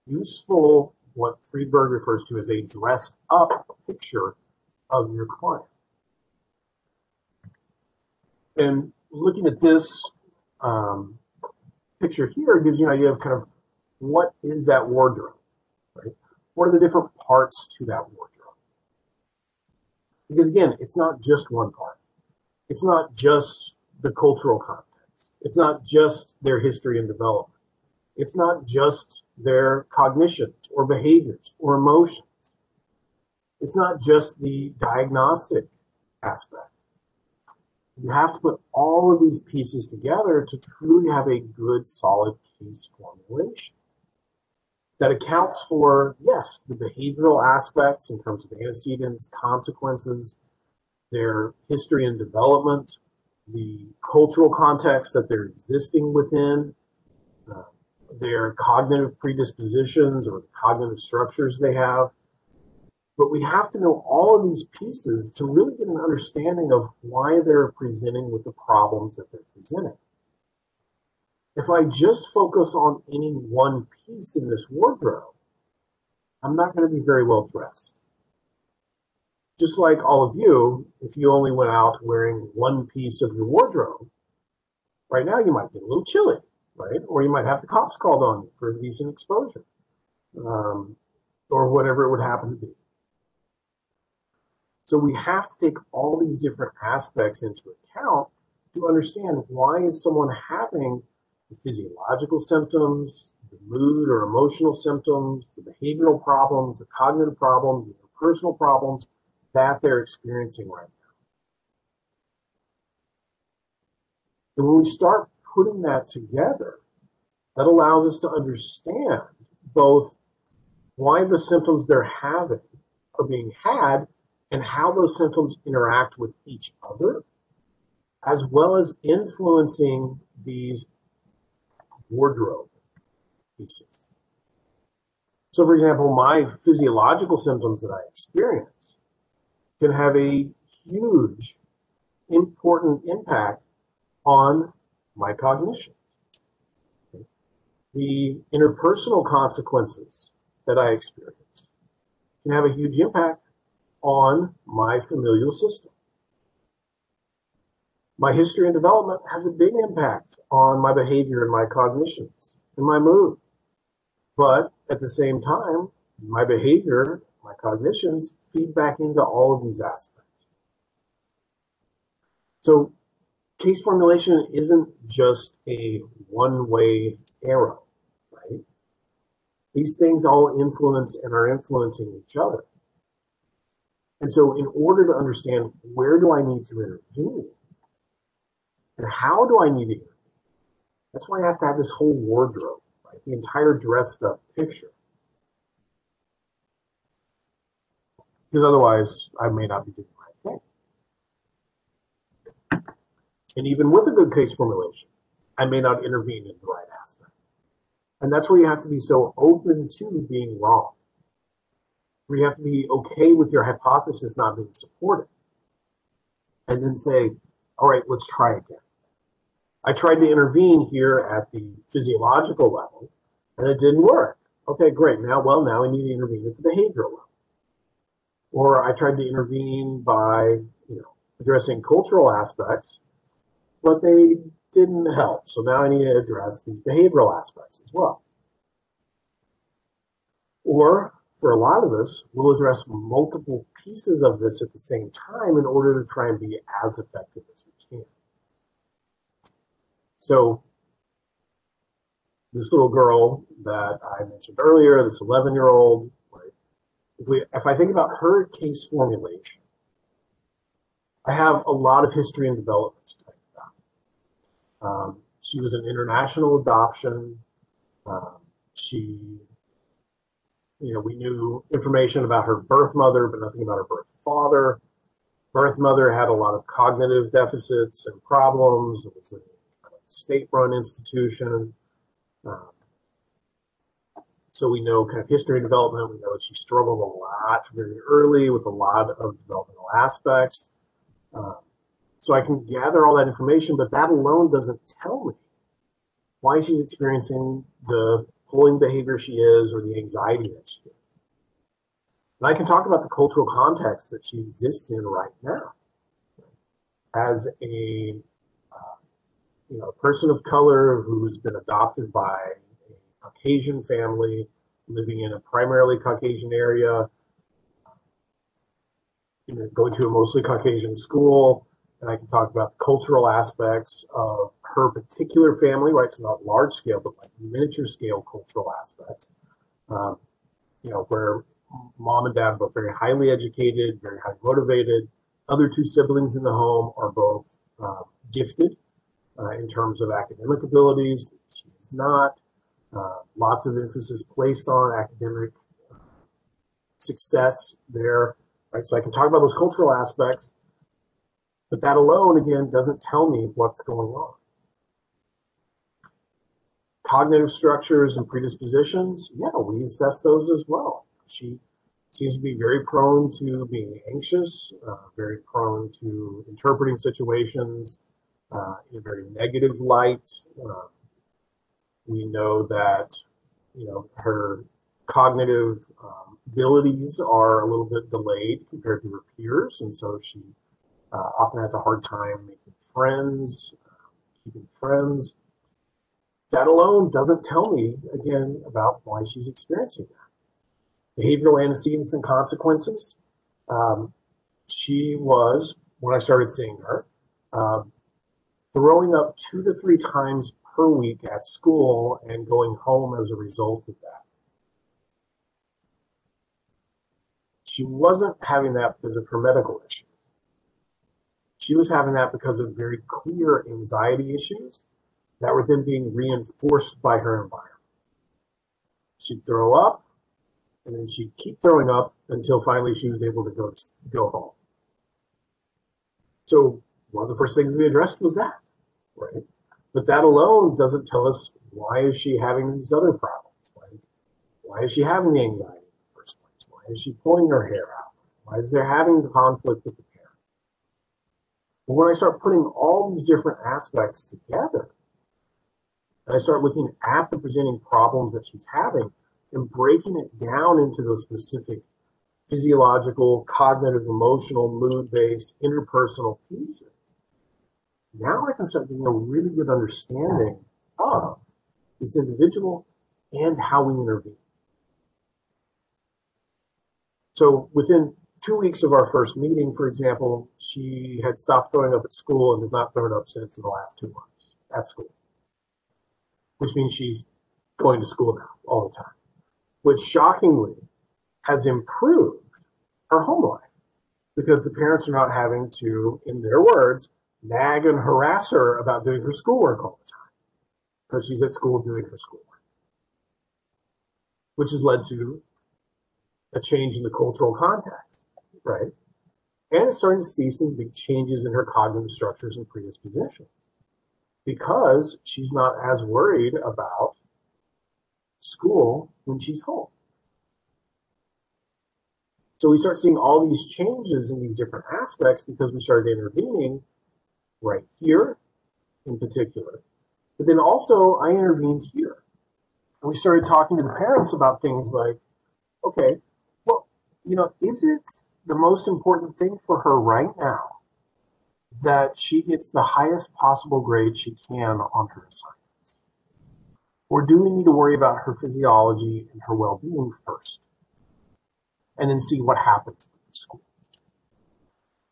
useful, what Friedberg refers to as a dressed up picture of your client. And looking at this um, picture here gives you an idea of kind of what is that wardrobe, right? What are the different parts to that wardrobe? Because again, it's not just one part. It's not just the cultural context. It's not just their history and development. It's not just their cognitions or behaviors or emotions. It's not just the diagnostic aspect. You have to put all of these pieces together to truly have a good, solid case formulation that accounts for, yes, the behavioral aspects in terms of antecedents, consequences, their history and development, the cultural context that they're existing within, uh, their cognitive predispositions or the cognitive structures they have. But we have to know all of these pieces to really get an understanding of why they're presenting with the problems that they're presenting. If I just focus on any one piece in this wardrobe, I'm not going to be very well dressed. Just like all of you, if you only went out wearing one piece of your wardrobe, right now you might get a little chilly, right? Or you might have the cops called on you for indecent exposure, um, or whatever it would happen to be. So we have to take all these different aspects into account to understand why is someone having the physiological symptoms, the mood or emotional symptoms, the behavioral problems, the cognitive problems, the personal problems that they're experiencing right now. And when we start putting that together, that allows us to understand both why the symptoms they're having are being had and how those symptoms interact with each other, as well as influencing these wardrobe pieces. So, for example, my physiological symptoms that I experience can have a huge, important impact on my cognition. The interpersonal consequences that I experience can have a huge impact on my familial system. My history and development has a big impact on my behavior and my cognitions and my mood. But at the same time, my behavior, my cognitions feed back into all of these aspects. So case formulation isn't just a one way arrow, right? These things all influence and are influencing each other. And so, in order to understand where do I need to intervene and how do I need to intervene, that's why I have to have this whole wardrobe, right? The entire dressed up picture. Because otherwise, I may not be doing the right thing. And even with a good case formulation, I may not intervene in the right aspect. And that's where you have to be so open to being wrong. Where you have to be okay with your hypothesis not being supported. And then say, all right, let's try again. I tried to intervene here at the physiological level and it didn't work. Okay, great. Now, well, now I need to intervene at the behavioral level. Or I tried to intervene by, you know, addressing cultural aspects, but they didn't help. So now I need to address these behavioral aspects as well. Or for a lot of us, we'll address multiple pieces of this at the same time in order to try and be as effective as we can. So this little girl that I mentioned earlier, this 11 year old, right? If, we, if I think about her case formulation, I have a lot of history and development to think about. Um, she was an international adoption. Um, she, you know, we knew information about her birth mother, but nothing about her birth father. Birth mother had a lot of cognitive deficits and problems. It was a state run institution. Um, so we know kind of history and development. We know she struggled a lot very early with a lot of developmental aspects. Um, so I can gather all that information, but that alone doesn't tell me why she's experiencing the bullying behavior she is or the anxiety that she is. And I can talk about the cultural context that she exists in right now as a uh, you know, person of color who's been adopted by a Caucasian family living in a primarily Caucasian area, you know, going to a mostly Caucasian school. And I can talk about the cultural aspects of her particular family, right? So not large scale, but like miniature scale cultural aspects. Um, you know, where mom and dad both very highly educated, very highly motivated. Other two siblings in the home are both uh, gifted uh, in terms of academic abilities. She is not. Uh, lots of emphasis placed on academic uh, success there, right? So I can talk about those cultural aspects, but that alone, again, doesn't tell me what's going on. Cognitive structures and predispositions, yeah, we assess those as well. She seems to be very prone to being anxious, uh, very prone to interpreting situations, uh, in a very negative light. Uh, we know that you know her cognitive um, abilities are a little bit delayed compared to her peers, and so she uh, often has a hard time making friends, keeping friends. That alone doesn't tell me again about why she's experiencing that. Behavioral antecedents and consequences. Um, she was when I started seeing her. Um, throwing up two to three times per week at school and going home as a result of that. She wasn't having that because of her medical issues. She was having that because of very clear anxiety issues that were then being reinforced by her environment. She'd throw up, and then she'd keep throwing up until finally she was able to go go home. So one of the first things we addressed was that right? But that alone doesn't tell us why is she having these other problems? Like, why is she having the anxiety in the first place? Why is she pulling her hair out? Why is there having the conflict with the parent? But when I start putting all these different aspects together, and I start looking at the presenting problems that she's having and breaking it down into those specific physiological, cognitive, emotional, mood based, interpersonal pieces, now I can start getting a really good understanding of this individual and how we intervene. So within two weeks of our first meeting, for example, she had stopped throwing up at school and has not thrown up since for the last two months at school, which means she's going to school now all the time, which shockingly has improved her home life because the parents are not having to, in their words, nag and harass her about doing her schoolwork all the time because she's at school doing her schoolwork, which has led to a change in the cultural context, right? and it's starting to see some big changes in her cognitive structures and predispositions because she's not as worried about school when she's home. So we start seeing all these changes in these different aspects because we started intervening right here in particular. But then also I intervened here. And we started talking to the parents about things like, okay, well, you know, is it the most important thing for her right now that she gets the highest possible grade she can on her assignments? Or do we need to worry about her physiology and her well being first? And then see what happens with the school.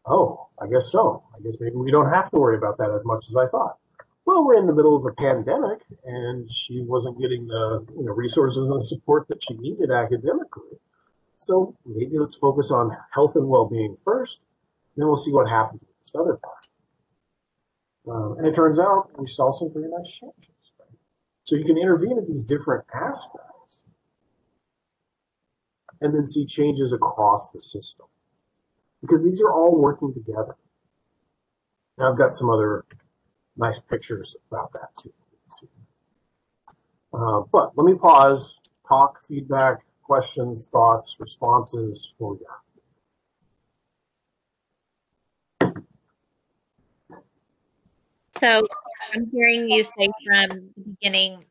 Oh, I guess so. I guess maybe we don't have to worry about that as much as I thought. Well, we're in the middle of a pandemic and she wasn't getting the you know, resources and support that she needed academically. So maybe let's focus on health and well-being first, then we'll see what happens with this other part. Um, and it turns out we saw some very nice changes. Right? So you can intervene at these different aspects and then see changes across the system because these are all working together. Now I've got some other nice pictures about that too. Uh, but let me pause, talk, feedback, questions, thoughts, responses for you. So I'm hearing you say from the beginning,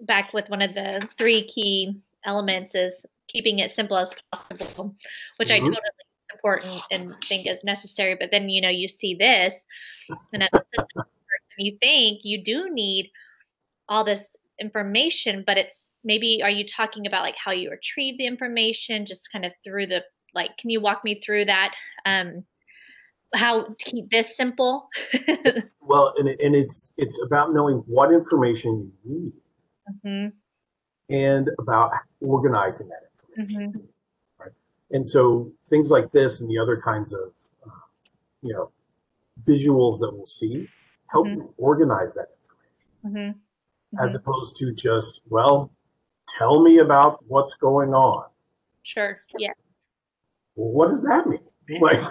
back with one of the three key elements is keeping it simple as possible, which I Mhm. totally support and, and think is necessary. But then, you know, you see this, and as a person, you think you do need all this information, but it's maybe are you talking about like how you retrieve the information, just kind of through the like? Can you walk me through that? Um, how to keep this simple? Well, and, it, and it's it's about knowing what information you need hmm and about organizing that information. hmm And so things like this and the other kinds of uh, you know visuals that we'll see help Mhm. you organize that information hmm as opposed to just well tell me about what's going on. Sure. Yeah. Well, what does that mean? Like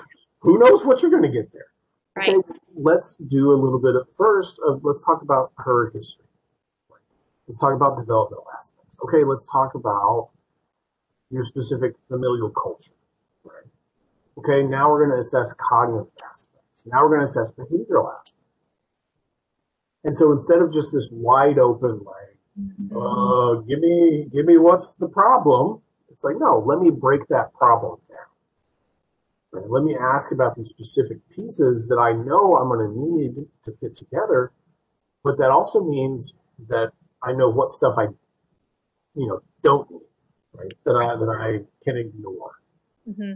who knows what you're going to get there? Right. Okay, let's do a little bit of first of let's talk about her history. Let's talk about developmental aspects. Okay, let's talk about your specific familial culture. Right. Okay, now we're going to assess cognitive aspects. Now we're going to assess behavioral aspects. And so instead of just this wide open, like, uh, give me, give me what's the problem? It's like, no, let me break that problem down. Right? Let me ask about these specific pieces that I know I'm going to need to fit together. But that also means that I know what stuff I, you know, don't need, right? That I that I can ignore. hmm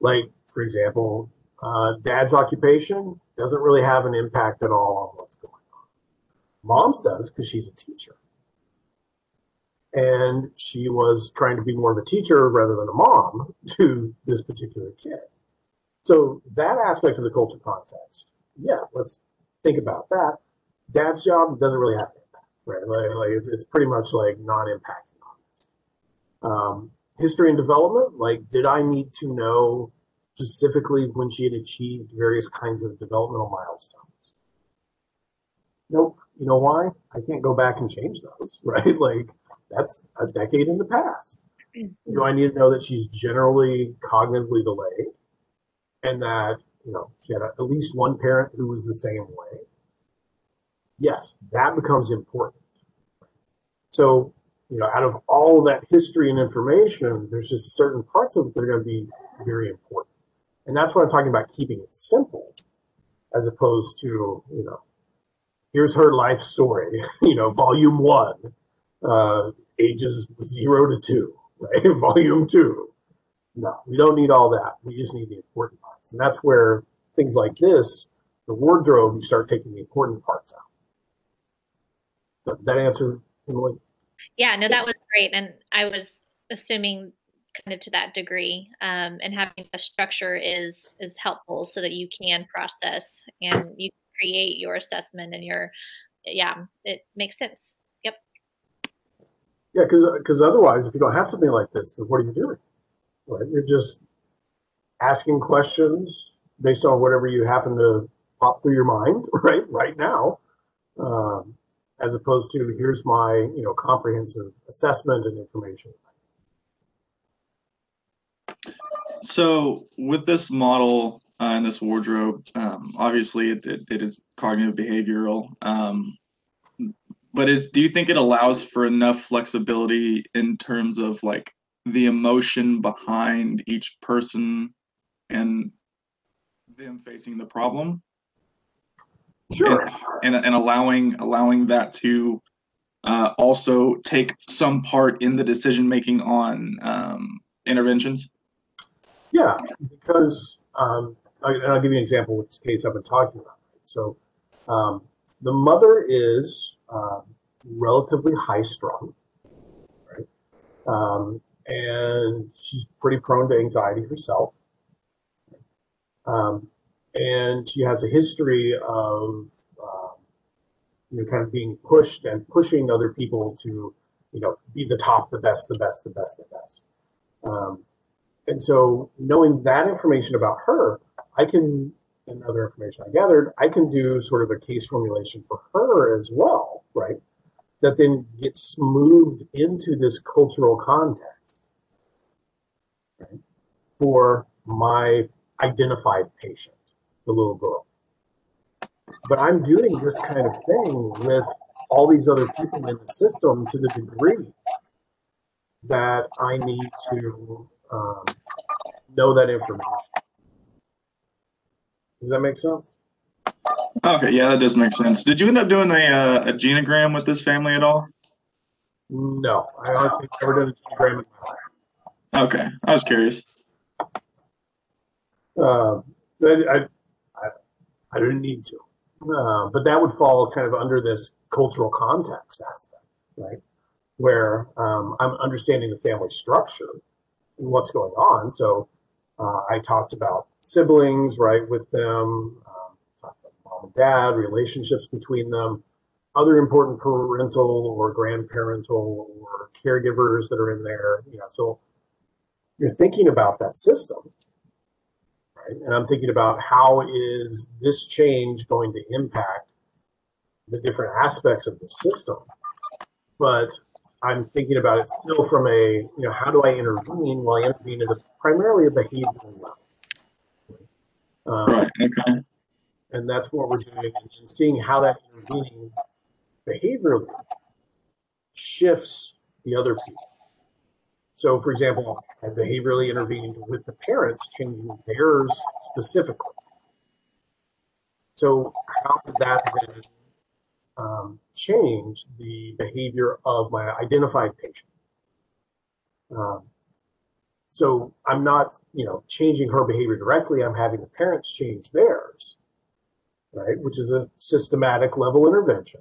Like, for example, uh, dad's occupation doesn't really have an impact at all on what's going on. Mom's does because she's a teacher. And she was trying to be more of a teacher rather than a mom to this particular kid. So, that aspect of the culture context, yeah, let's think about that. Dad's job doesn't really have an impact, right? Like, it's, it's pretty much like non impacting on this. Um, history and development, like, did I need to know specifically when she had achieved various kinds of developmental milestones? Nope. You know why? I can't go back and change those, right? Like, that's a decade in the past. Mm-hmm. Do I need to know that she's generally cognitively delayed and that, you know, she had at least one parent who was the same way? Yes, that becomes important. So, you know, out of all that history and information, there's just certain parts of it that are going to be very important. And that's why I'm talking about keeping it simple as opposed to, you know, here's her life story, you know, volume one, uh, ages zero to two, right? volume two. No, we don't need all that. We just need the important parts. And that's where things like this, the wardrobe, you start taking the important parts out. That, that answer, Emily? Yeah. No, that was great, and I was assuming kind of to that degree, um, and having a structure is is helpful so that you can process and you create your assessment and your yeah, it makes sense. Yeah, because otherwise, if you don't have something like this, then what are you doing? Right? You're just asking questions based on whatever you happen to pop through your mind right right now, um, as opposed to here's my you know comprehensive assessment and information. So with this model uh, and this wardrobe, um, obviously it, it, it is cognitive behavioral. Um, but is do you think it allows for enough flexibility in terms of like the emotion behind each person and them facing the problem Sure. and, and allowing allowing that to uh, also take some part in the decision making on um, interventions? Yeah, because um, I, and I'll give you an example with this case I've been talking about. Right? So, um, the mother is um, relatively high strung, right? Um, and she's pretty prone to anxiety herself. Um, and she has a history of, um, you know, kind of being pushed and pushing other people to, you know, be the top, the best, the best, the best, the best. Um, and so, knowing that information about her, I can, and other information I gathered, I can do sort of a case formulation for her as well, right? That then gets moved into this cultural context right? for my identified patient, the little girl. But I'm doing this kind of thing with all these other people in the system to the degree that I need to um, know that information. Does that make sense? Okay, yeah, that does make sense. Did you end up doing a uh, a genogram with this family at all? No, I honestly never done a genogram in my life. Okay, I was curious. Uh, I, I, I didn't need to. Uh, but that would fall kind of under this cultural context aspect, right? Where um, I'm understanding the family structure and what's going on. So uh, I talked about siblings, right, with them, um, mom and dad, relationships between them, other important parental or grandparental or caregivers that are in there. You know, so you're thinking about that system right? And I'm thinking about how is this change going to impact the different aspects of the system. But I'm thinking about it still from a, you know, how do I intervene? Well, I intervene at a primarily a behavioral level. Um, Right. Okay. and that's what we're doing and seeing how that intervening behaviorally shifts the other people. So, for example, I behaviorally intervened with the parents, changing theirs specifically. So, how did that then um, change the behavior of my identified patient? Um, so, I'm not, you know, changing her behavior directly. I'm having the parents change theirs, right? Which is a systematic level intervention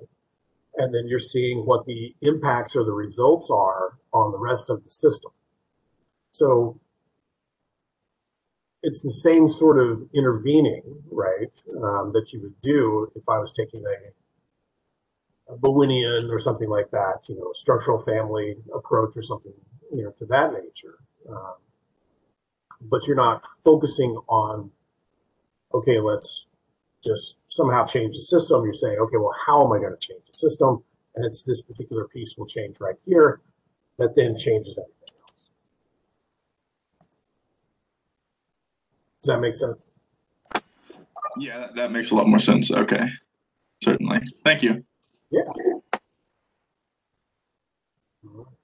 and then you're seeing what the impacts or the results are on the rest of the system. So it's the same sort of intervening, right, um, that you would do if I was taking a, a Bowenian or something like that, you know, structural family approach or something, you know, to that nature. Um, but you're not focusing on, okay, let's just somehow change the system. You're saying, okay, well, how am I going to change the system? And it's this particular piece will change right here that then changes everything else. Does that make sense? Yeah, that makes a lot more sense. Okay. Certainly. Thank you. Yeah.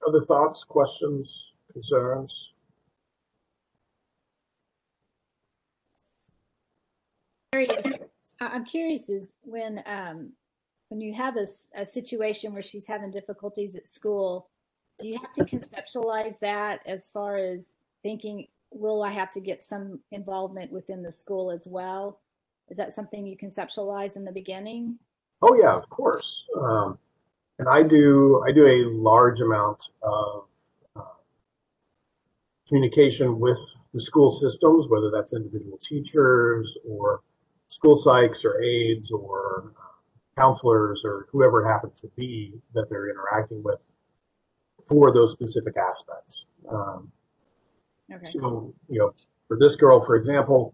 Other thoughts, questions, concerns? I'm curious is when um, when you have a situation where she's having difficulties at school, do you have to conceptualize that as far as thinking, will I have to get some involvement within the school as well? Is that something you conceptualize in the beginning? Oh yeah, of course. Um, and I do I do a large amount of uh, communication with the school systems, whether that's individual teachers or school psychs or aides or uh, counselors or whoever it happens to be that they're interacting with for those specific aspects. Um, Okay. so you know, for this girl, for example,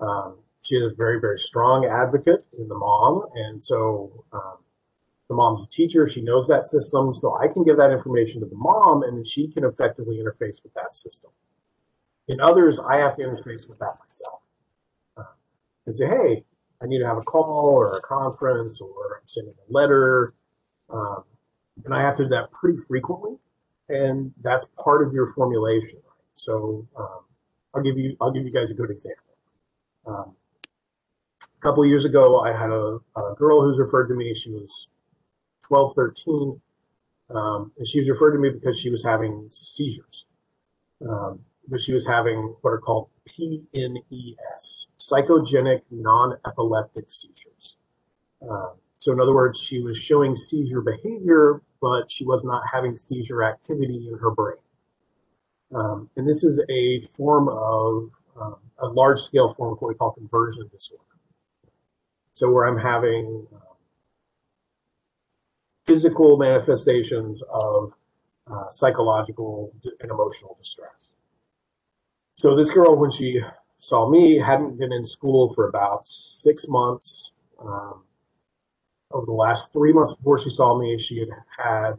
um, she is a very, very strong advocate in the mom. And so um, the mom's a teacher. She knows that system. So I can give that information to the mom and then she can effectively interface with that system. In others, I have to interface with that myself uh, and say, hey, I need to have a call or a conference or I'm sending a letter. Um, and I have to do that pretty frequently. And that's part of your formulation. Right? So um, I'll give you I'll give you guys a good example. Um, couple of years ago, I had a, a, girl who's referred to me. She was 12, 13, um, and she was referred to me because she was having seizures. Um, but she was having what are called PNES, psychogenic non-epileptic seizures. Uh, so in other words, she was showing seizure behavior, but she was not having seizure activity in her brain. Um, and this is a form of um, a large scale form of what we call conversion disorder. So where I'm having uh, physical manifestations of uh, psychological and emotional distress. So this girl, when she saw me, hadn't been in school for about six months. Um, over the last three months before she saw me, she had had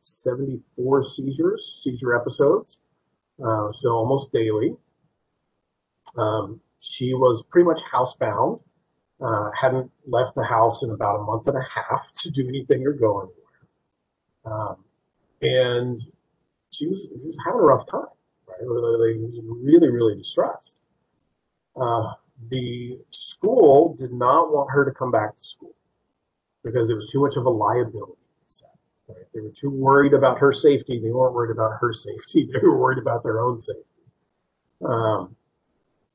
74 seizures, seizure episodes, uh, so almost daily. Um, she was pretty much housebound, uh, hadn't left the house in about a month and a half to do anything or go anywhere. Um, and she was, she was having a rough time, right? Really, really, really distressed. Uh, the school did not want her to come back to school because it was too much of a liability. Right? They were too worried about her safety. They weren't worried about her safety. They were worried about their own safety. Um,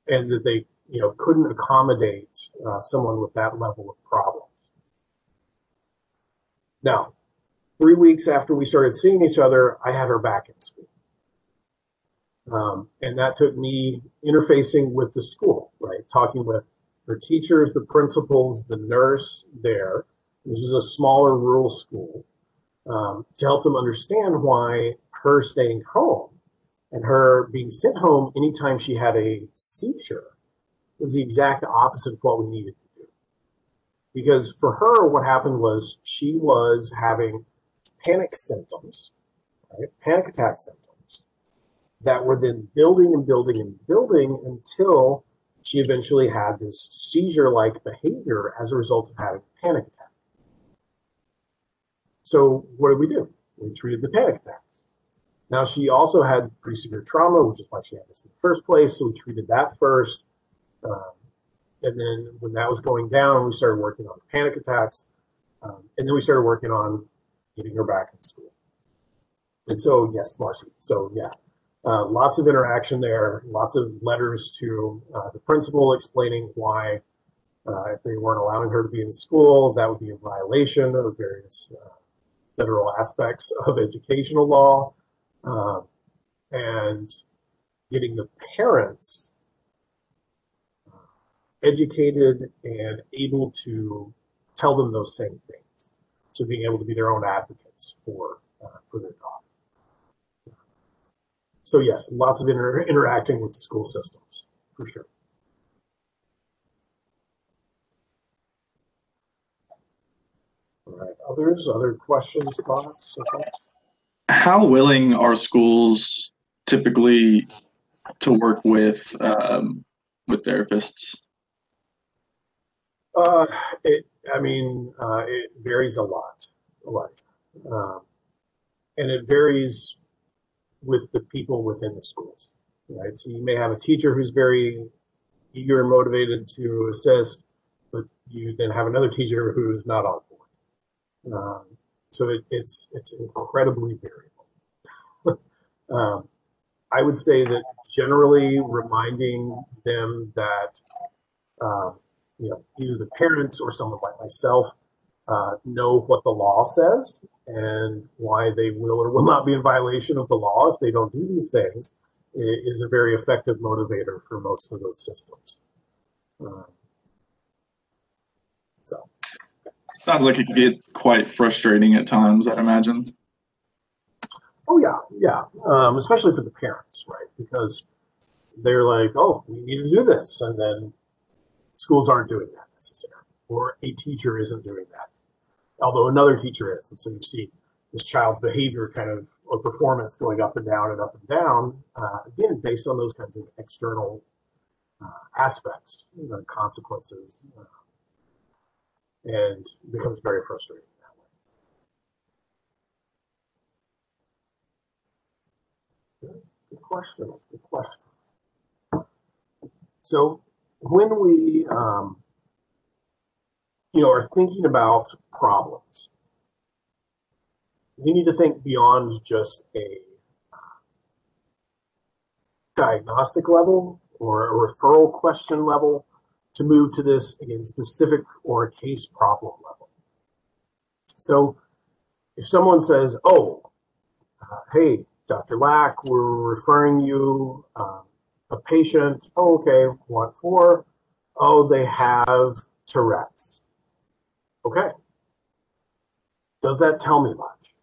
and that they, you know, couldn't accommodate uh, someone with that level of problems. Now, three weeks after we started seeing each other, I had her back in school. Um, and that took me interfacing with the school, right? Talking with her teachers, the principals, the nurse there. This is a smaller rural school um, to help them understand why her staying home and her being sent home anytime she had a seizure was the exact opposite of what we needed to do. Because for her, what happened was she was having panic symptoms, right? panic attack symptoms, that were then building and building and building until she eventually had this seizure like behavior as a result of having a panic attack. So what did we do? We treated the panic attacks. Now she also had pretty severe trauma, which is why she had this in the first place. So we treated that first. Um, and then when that was going down, we started working on panic attacks. Um, and then we started working on getting her back in school. And so, yes, Marcy. So, yeah, uh, lots of interaction there, lots of letters to uh, the principal explaining why, uh, if they weren't allowing her to be in school, that would be a violation of various uh, federal aspects of educational law um, and getting the parents educated and able to tell them those same things. So being able to be their own advocates for uh, for their daughter. So yes, lots of inter- interacting with the school systems for sure. All right. Others, other questions, thoughts? Okay. How willing are schools typically to work with um, with therapists? Uh, it, I mean, uh, it varies a lot, a lot, um, and it varies with the people within the schools, right? So you may have a teacher who's very eager and motivated to assist, but you then have another teacher who's not on board. Um, so it, it's it's incredibly variable. um, I would say that generally reminding them that um, you know either the parents or someone like myself uh, know what the law says and why they will or will not be in violation of the law if they don't do these things is a very effective motivator for most of those systems. Um, so. Sounds like it could get quite frustrating at times, I'd imagine. Oh yeah, yeah. Um, especially for the parents, right? Because they're like, oh, we need to do this. And then schools aren't doing that necessarily, or a teacher isn't doing that, although another teacher is. And so you see this child's behavior kind of or performance going up and down and up and down, uh, again, based on those kinds of external uh, aspects, you know, consequences, uh, and becomes very frustrating that way. Good, good questions. Good questions. So when we, um, you know, are thinking about problems, we need to think beyond just a diagnostic level or a referral question level to move to this again specific or a case problem level. So if someone says, "Oh, uh, hey, Dr. Lack, we're referring you um, a patient. Oh, okay, what for? Oh, they have Tourette's. Okay. Does that tell me much?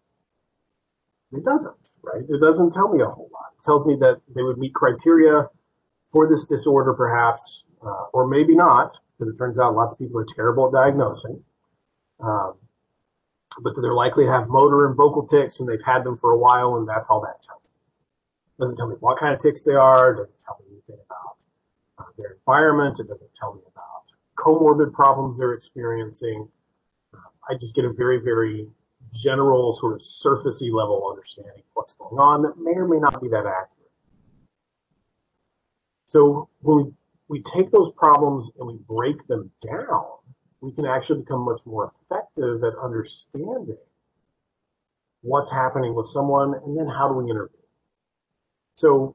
It doesn't, right? It doesn't tell me a whole lot. It tells me that they would meet criteria for this disorder, perhaps, uh, or maybe not, because it turns out lots of people are terrible at diagnosing. Um, but they're likely to have motor and vocal tics, and they've had them for a while, and that's all that tells me. Doesn't tell me what kind of tics they are. Doesn't tell me anything about uh, their environment. It doesn't tell me about comorbid problems they're experiencing. Uh, I just get a very, very general, sort of surfacey level understanding of what's going on that may or may not be that accurate. So when we, we take those problems and we break them down, we can actually become much more effective at understanding what's happening with someone and then how do we intervene. So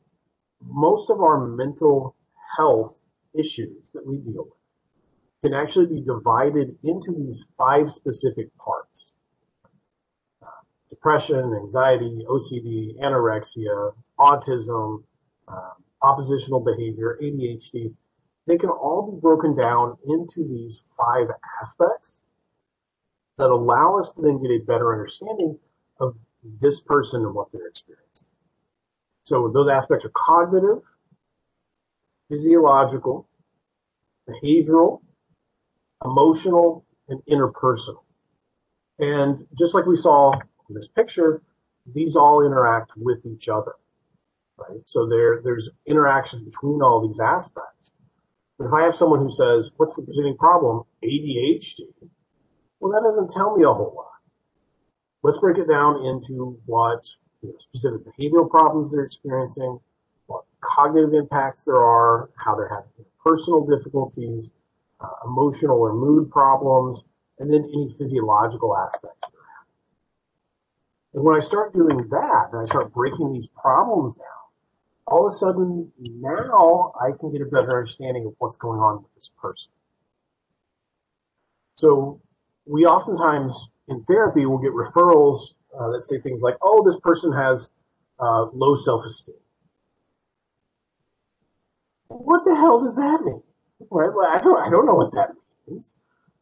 most of our mental health issues that we deal with can actually be divided into these five specific parts depression, anxiety, OCD, anorexia, autism, um, oppositional behavior, ADHD, they can all be broken down into these five aspects that allow us to then get a better understanding of this person and what they're experiencing. So those aspects are cognitive, physiological, behavioral, emotional, and interpersonal. And just like we saw in this picture, these all interact with each other, right? So there, there's interactions between all these aspects. But if I have someone who says, what's the presenting problem? ADHD. Well, that doesn't tell me a whole lot. Let's break it down into what you know, specific behavioral problems they're experiencing, what cognitive impacts there are, how they're having personal difficulties, uh, emotional or mood problems, and then any physiological aspects and when I start doing that, and I start breaking these problems down, all of a sudden now I can get a better understanding of what's going on with this person. So we oftentimes in therapy will get referrals uh, that say things like, "Oh, this person has uh, low self-esteem." What the hell does that mean? Right? I don't. I don't know what that means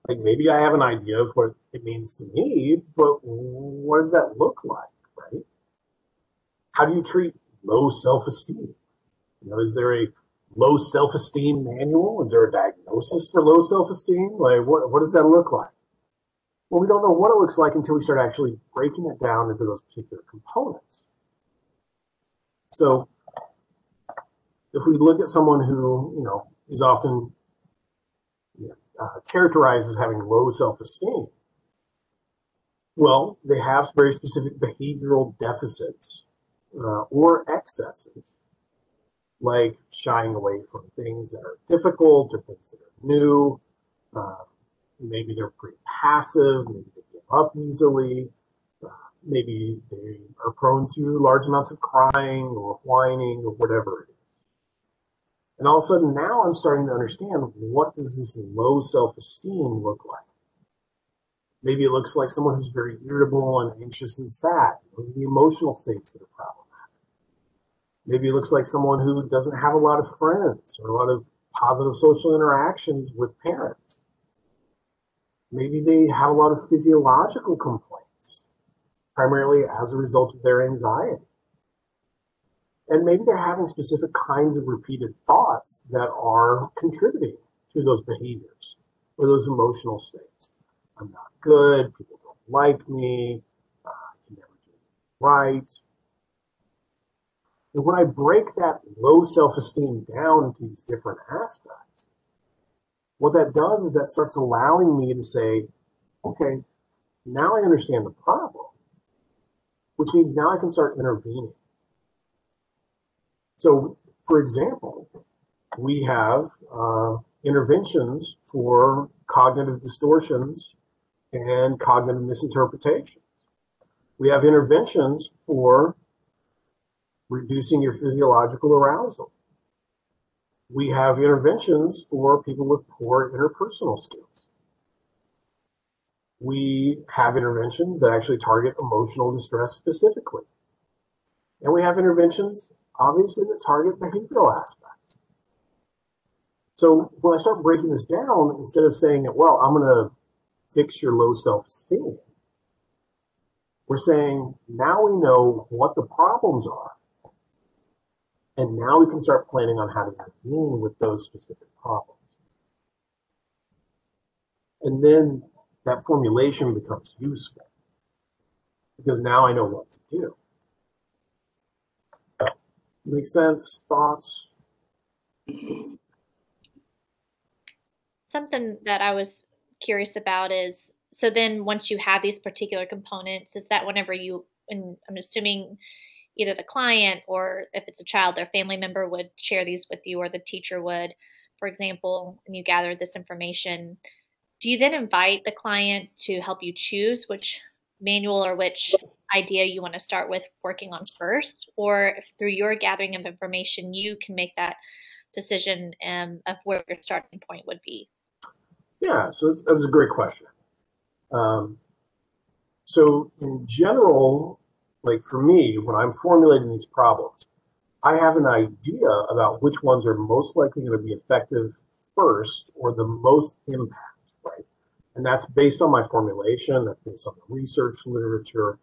like maybe I have an idea of what it means to me, but what does that look like, right? How do you treat low self-esteem? You know, is there a low self-esteem manual? Is there a diagnosis for low self-esteem? Like what what does that look like? Well, we don't know what it looks like until we start actually breaking it down into those particular components. So if we look at someone who, you know, is often uh, characterized as having low self-esteem? Well, they have very specific behavioral deficits uh, or excesses, like shying away from things that are difficult or things that are new. Uh, maybe they're pretty passive. Maybe they give up easily. Uh, maybe they are prone to large amounts of crying or whining or whatever it is. And all of a sudden now I'm starting to understand what does this low self-esteem look like? Maybe it looks like someone who's very irritable and anxious and sad. Those are the emotional states that are problematic. Maybe it looks like someone who doesn't have a lot of friends or a lot of positive social interactions with parents. Maybe they have a lot of physiological complaints, primarily as a result of their anxiety. And maybe they're having specific kinds of repeated thoughts that are contributing to those behaviors or those emotional states. I'm not good, people don't like me, uh, I can never do right. And when I break that low self esteem down to these different aspects, what that does is that starts allowing me to say, okay, now I understand the problem, which means now I can start intervening. So, for example, we have uh, interventions for cognitive distortions and cognitive misinterpretations. We have interventions for reducing your physiological arousal. We have interventions for people with poor interpersonal skills. We have interventions that actually target emotional distress specifically. And we have interventions, obviously, that target behavioral aspects. So when I start breaking this down, instead of saying, well, I'm going to fix your low self esteem, we're saying now we know what the problems are. And now we can start planning on how to intervene with those specific problems. And then that formulation becomes useful because now I know what to do. Make sense? Thoughts? Something that I was curious about is so then once you have these particular components, is that whenever you, and I'm assuming either the client or if it's a child, their family member would share these with you or the teacher would, for example, and you gather this information, do you then invite the client to help you choose which manual or which idea you want to start with working on first? Or if through your gathering of information, you can make that decision um, of where your starting point would be? Yeah, so that's, that's a great question. Um, so in general, like for me, when I'm formulating these problems, I have an idea about which ones are most likely going to be effective first or the most impact, right? And that's based on my formulation, that's based on the research literature.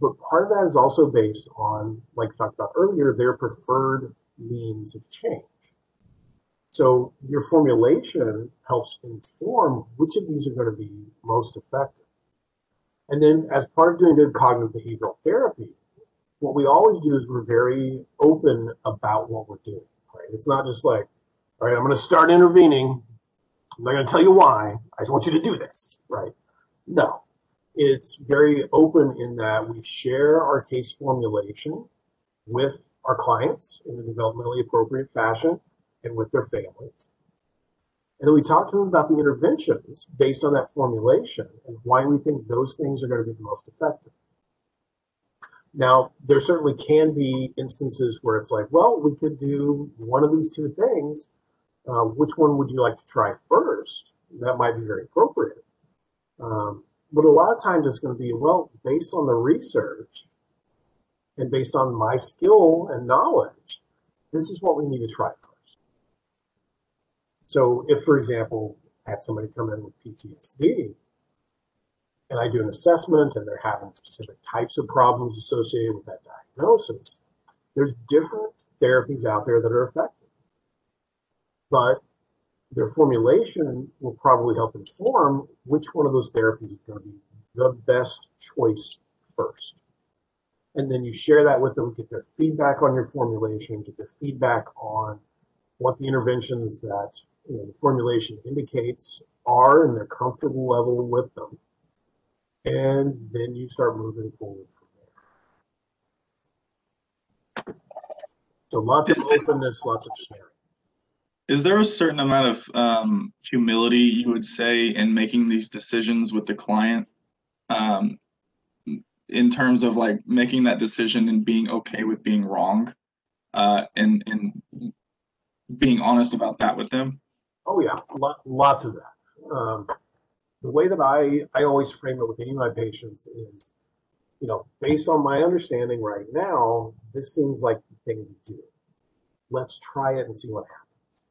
But part of that is also based on, like we talked about earlier, their preferred means of change. So your formulation helps inform which of these are going to be most effective. And then as part of doing good cognitive behavioral therapy, what we always do is we're very open about what we're doing. Right? It's not just like, all right, I'm going to start intervening. I'm not going to tell you why. I just want you to do this, right? No, it's very open in that we share our case formulation with our clients in a developmentally appropriate fashion and with their families. And then we talk to them about the interventions based on that formulation and why we think those things are going to be the most effective. Now, there certainly can be instances where it's like, well, we could do one of these two things. Uh, which one would you like to try first? That might be very appropriate. Um, but a lot of times it's going to be, well, based on the research and based on my skill and knowledge, this is what we need to try first. So if, for example, I have somebody come in with PTSD and I do an assessment and they're having specific types of problems associated with that diagnosis, there's different therapies out there that are effective. But their formulation will probably help inform which one of those therapies is going to be the best choice first. And then you share that with them, get their feedback on your formulation, get their feedback on what the interventions that you know, the formulation indicates are and they're comfortable level with them. And then you start moving forward from there. So lots of openness, lots of sharing. Is there a certain amount of um, humility you would say in making these decisions with the client? Um, in terms of like making that decision and being okay with being wrong uh, and and being honest about that with them Oh yeah, lots of that. Um, the way that I I always frame it with any of my patients is, you know, based on my understanding right now, this seems like the thing to do. Let's try it and see what happens.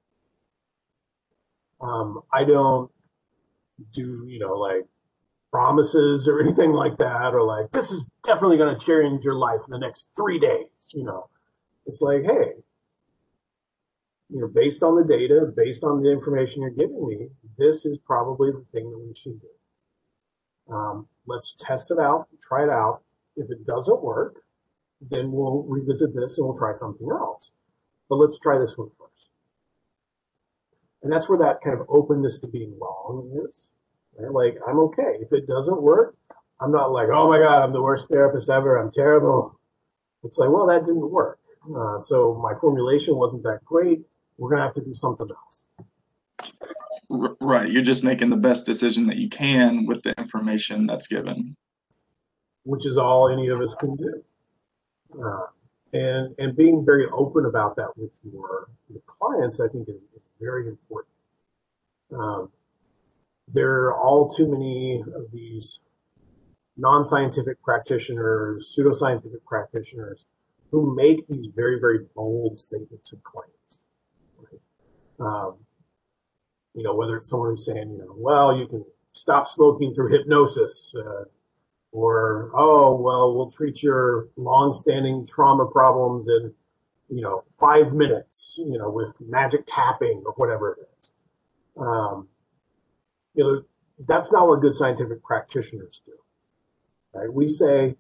Um, I don't do you know like promises or anything like that, or like this is definitely going to change your life in the next three days. You know, It's like, hey, you know, based on the data, based on the information you're giving me, this is probably the thing that we should do. Um, let's test it out, try it out. If it doesn't work, then we'll revisit this and we'll try something else. But let's try this one first. And that's where that kind of openness to being wrong is. Right? Like, I'm okay. If it doesn't work, I'm not like, oh my God, I'm the worst therapist ever. I'm terrible. It's like, well, that didn't work. Uh, so my formulation wasn't that great. We're going to have to do something else. Right. You're just making the best decision that you can with the information that's given. which is all any of us can do. Uh, and and being very open about that with your, your clients, I think, is, is very important. Um, there are all too many of these non-scientific practitioners, pseudoscientific practitioners, who make these very very bold statements and claims. Um, you know, whether it's someone who's saying, you know, well, you can stop smoking through hypnosis. Uh, or oh well we'll treat your long-standing trauma problems in you know five minutes you know with magic tapping or whatever it is um, you know that's not what good scientific practitioners do right we say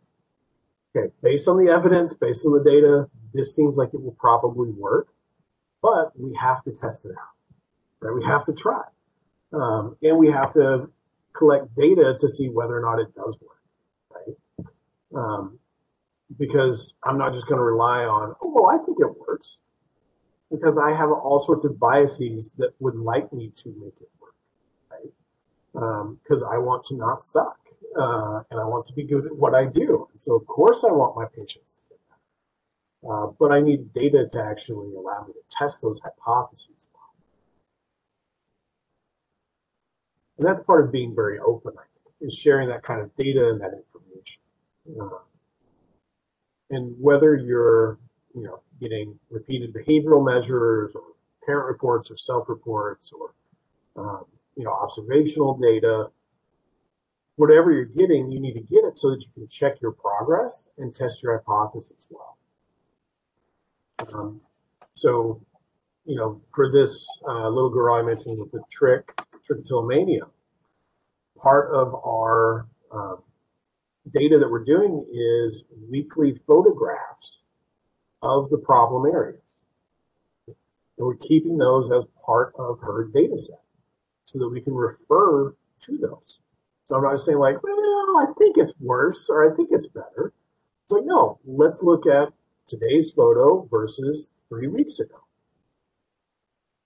okay based on the evidence based on the data this seems like it will probably work but we have to test it out right we have to try um, and we have to collect data to see whether or not it does work um, because I'm not just going to rely on, oh, well, I think it works, because I have all sorts of biases that would like me to make it work, right? Because um, I want to not suck, uh, and I want to be good at what I do. And so, of course, I want my patients to. Uh, but I need data to actually allow me to test those hypotheses. And that's part of being very open, I think, is sharing that kind of data and that information. Uh, and whether you're, you know, getting repeated behavioral measures or parent reports or self-reports or, um, you know, observational data, whatever you're getting, you need to get it so that you can check your progress and test your hypothesis well. Um, so, you know, for this uh, little girl I mentioned with the trich, trichotillomania, part of our um, data that we're doing is weekly photographs of the problem areas. And we're keeping those as part of her data set so that we can refer to those. So I'm not saying like, well, I think it's worse or I think it's better. It's like, no, let's look at today's photo versus three weeks ago.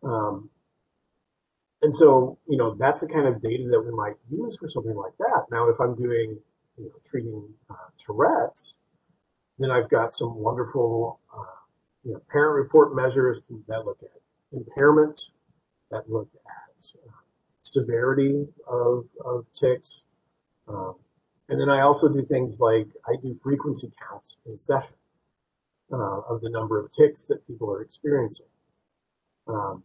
Um, and so, you know, that's the kind of data that we might use for something like that. Now, if I'm doing you know, treating uh, Tourette's, then I've got some wonderful uh, you know, parent report measures that look at impairment, that look at uh, severity of, of tics. Um, and then I also do things like I do frequency counts in session uh, of the number of tics that people are experiencing. Um,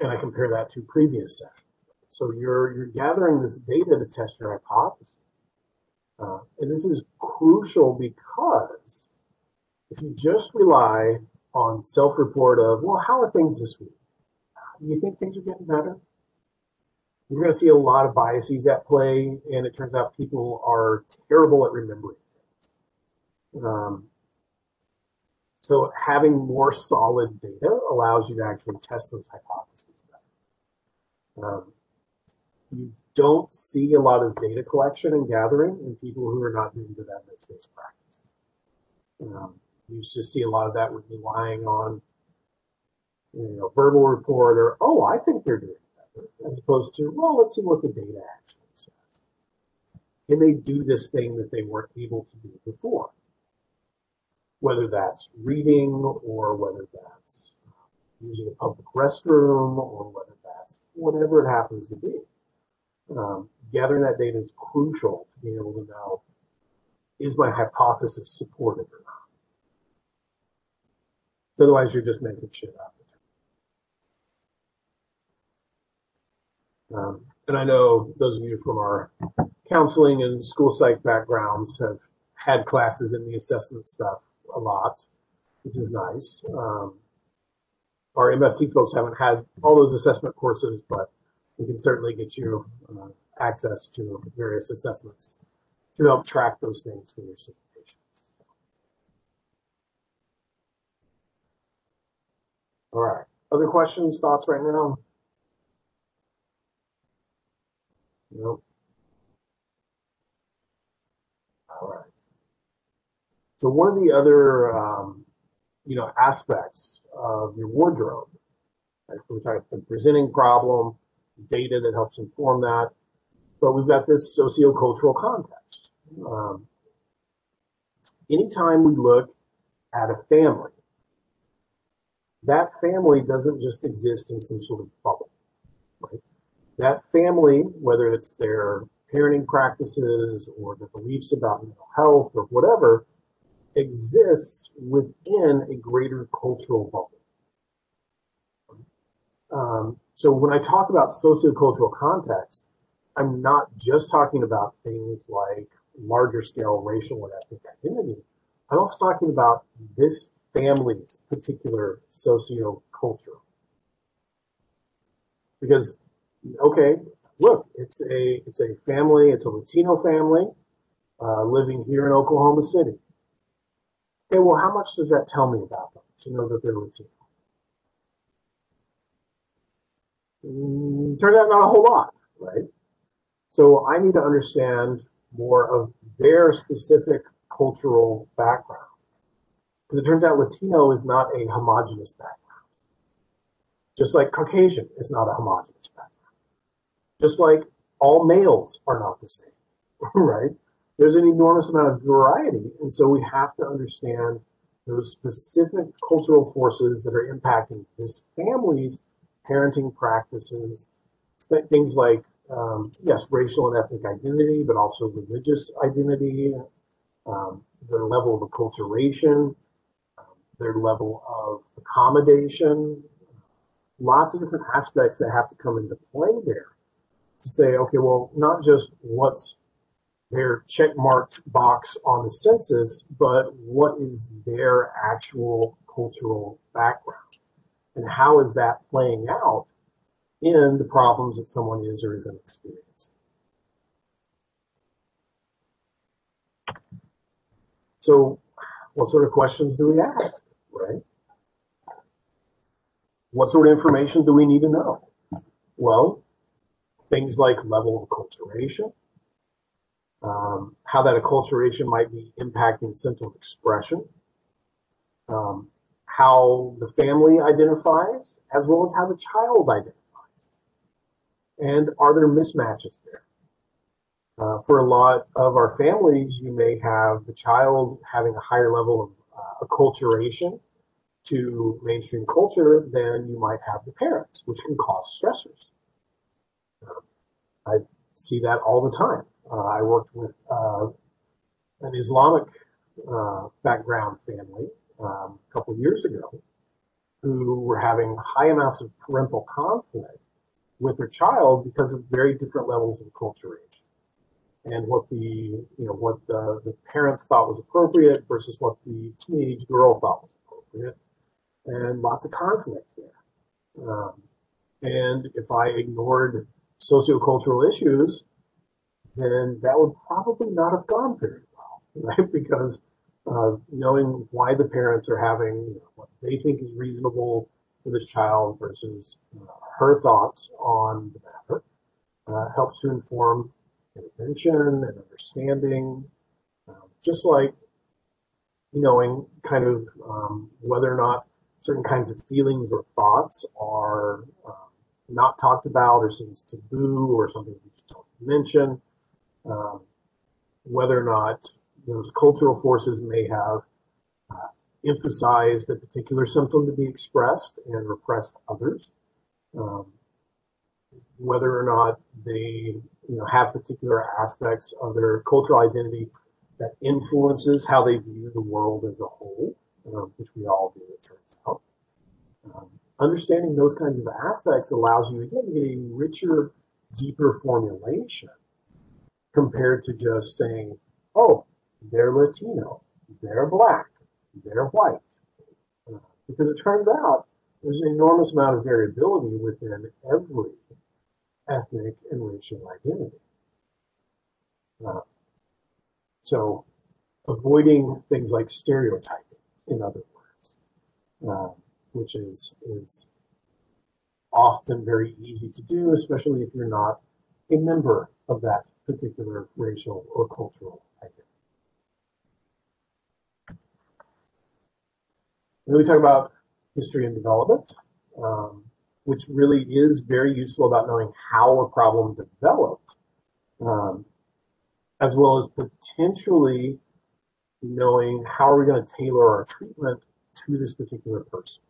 and I compare that to previous sessions. So you're, you're gathering this data to test your hypothesis. Uh, and this is crucial because if you just rely on self-report of, well, how are things this week? Do you think things are getting better? You're going to see a lot of biases at play, and it turns out people are terrible at remembering things. Um, so having more solid data allows you to actually test those hypotheses better. Um, you don't see a lot of data collection and gathering in people who are not doing good evidence-based practice. Um, you just see a lot of that with relying on you know, verbal report or, oh, I think they're doing better, as opposed to, well, let's see what the data actually says. Can they do this thing that they weren't able to do before? Whether that's reading or whether that's using a public restroom or whether that's whatever it happens to be um, gathering that data is crucial to being able to know is my hypothesis supported or not. Otherwise, you're just making shit up. Um, and I know those of you from our counseling and school psych backgrounds have had classes in the assessment stuff a lot. which is nice. Um, our MFT folks haven't had all those assessment courses, but we can certainly get you uh, access to various assessments to help track those things you're seeing patients. All right. Other questions, thoughts right now? Nope. All right. So one of the other, um, you know, aspects of your wardrobe, right? We're talking the presenting problem, data that helps inform that, but we've got this sociocultural context. Um, anytime we look at a family, that family doesn't just exist in some sort of bubble, right? That family, whether it's their parenting practices or their beliefs about mental health or whatever, exists within a greater cultural bubble. Um, so when I talk about sociocultural context, I'm not just talking about things like larger scale racial and ethnic identity. I'm also talking about this family's particular socioculture. Because, okay, look, it's a it's a family, it's a Latino family uh, living here in Oklahoma City. Okay, well, how much does that tell me about them to know that they're Latino? Mm, turns out not a whole lot, right? So I need to understand more of their specific cultural background. Because it turns out Latino is not a homogenous background. Just like Caucasian is not a homogenous background. Just like all males are not the same, right? There's an enormous amount of variety. And so we have to understand those specific cultural forces that are impacting this family's parenting practices, things like, um, yes, racial and ethnic identity, but also religious identity, um, their level of acculturation, um, their level of accommodation, lots of different aspects that have to come into play there to say, okay, well, not just what's their check marked box on the census, but what is their actual cultural background? And how is that playing out in the problems that someone is or isn't experiencing? So, what sort of questions do we ask, right? What sort of information do we need to know? Well, things like level of acculturation, um, how that acculturation might be impacting symptom expression, um, how the family identifies, as well as how the child identifies. And are there mismatches there? Uh, for a lot of our families, you may have the child having a higher level of uh, acculturation to mainstream culture than you might have the parents, which can cause stressors. Uh, I see that all the time. Uh, I worked with uh, an Islamic uh, background family um, a couple years ago who were having high amounts of parental conflict with their child because of very different levels of acculturation and what the you know what the, the parents thought was appropriate versus what the teenage girl thought was appropriate. And lots of conflict there. Um, and if i ignored sociocultural issues then that would probably not have gone very well right? Because uh, knowing why the parents are having you know, what they think is reasonable for this child versus uh, her thoughts on the matter uh, helps to inform intervention and understanding, um, just like knowing kind of um, whether or not certain kinds of feelings or thoughts are um, not talked about or seems taboo or something we just don't mention, um, whether or not those cultural forces may have uh, emphasized a particular symptom to be expressed and repressed others. Um, whether or not they you know have particular aspects of their cultural identity that influences how they view the world as a whole, um, which we all do, it turns out. Um, understanding those kinds of aspects allows you again to get a richer, deeper formulation compared to just saying, "Oh, they're Latino, they're black, they're white." because it turns out there's an enormous amount of variability within every ethnic and racial identity. Uh, so, avoiding things like stereotyping, in other words, uh, which is is often very easy to do, especially if you're not a member of that particular racial or cultural identity. Then we talk about history and development, um, which really is very useful about knowing how a problem developed, um, as well as potentially knowing how are we going to tailor our treatment to this particular person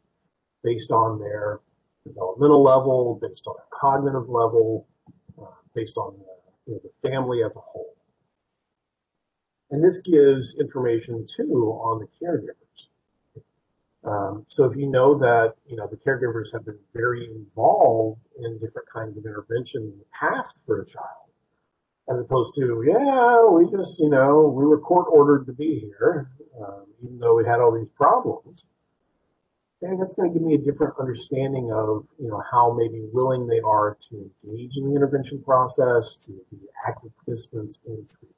based on their developmental level, based on their cognitive level, uh, based on you know, the family as a whole. And this gives information too on the caregivers. Um, so if you know that you know the caregivers have been very involved in different kinds of intervention in the past for a child, as opposed to yeah, we just you know we were court ordered to be here, um, even though we had all these problems. That's going to give me a different understanding of you know how maybe willing they are to engage in the intervention process, to be active participants in treatment.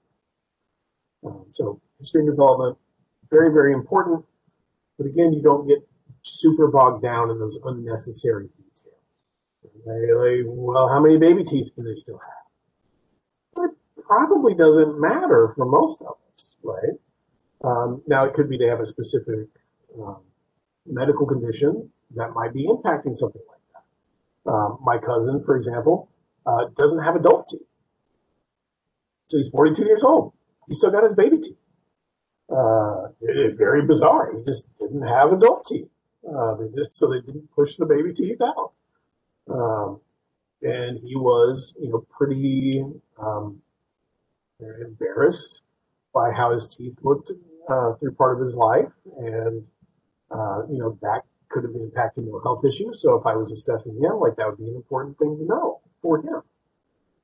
Um, so and development, very very important. But again, you don't get super bogged down in those unnecessary details. Like, well, how many baby teeth do they still have? Well, it probably doesn't matter for most of us, right? Um, now, it could be they have a specific um, medical condition that might be impacting something like that. Um, my cousin, for example, uh, doesn't have adult teeth. So he's 42 years old. He's still got his baby teeth. Uh, it, it, very bizarre. He just didn't have adult teeth. Uh, they did, so they didn't push the baby teeth out. Um, and he was, you know, pretty um, embarrassed by how his teeth looked uh, through part of his life, and uh, you know that could have been impacting mental health issues. So if I was assessing him, like that would be an important thing to know for him,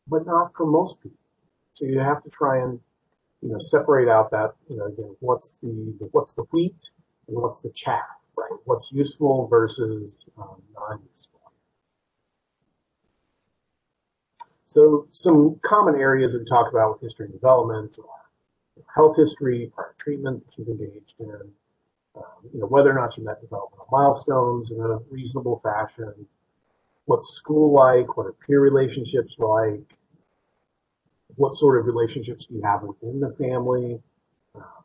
but not for most people. So you have to try and you know, separate out that, you know, again, what's the, what's the wheat and what's the chaff, right? What's useful versus um, non-useful. So some common areas that we talk about with history and development are health history, prior treatment that you've engaged in, um, you know, whether or not you met developmental milestones in a reasonable fashion, what's school like, what are peer relationships like, what sort of relationships do you have within the family? Uh,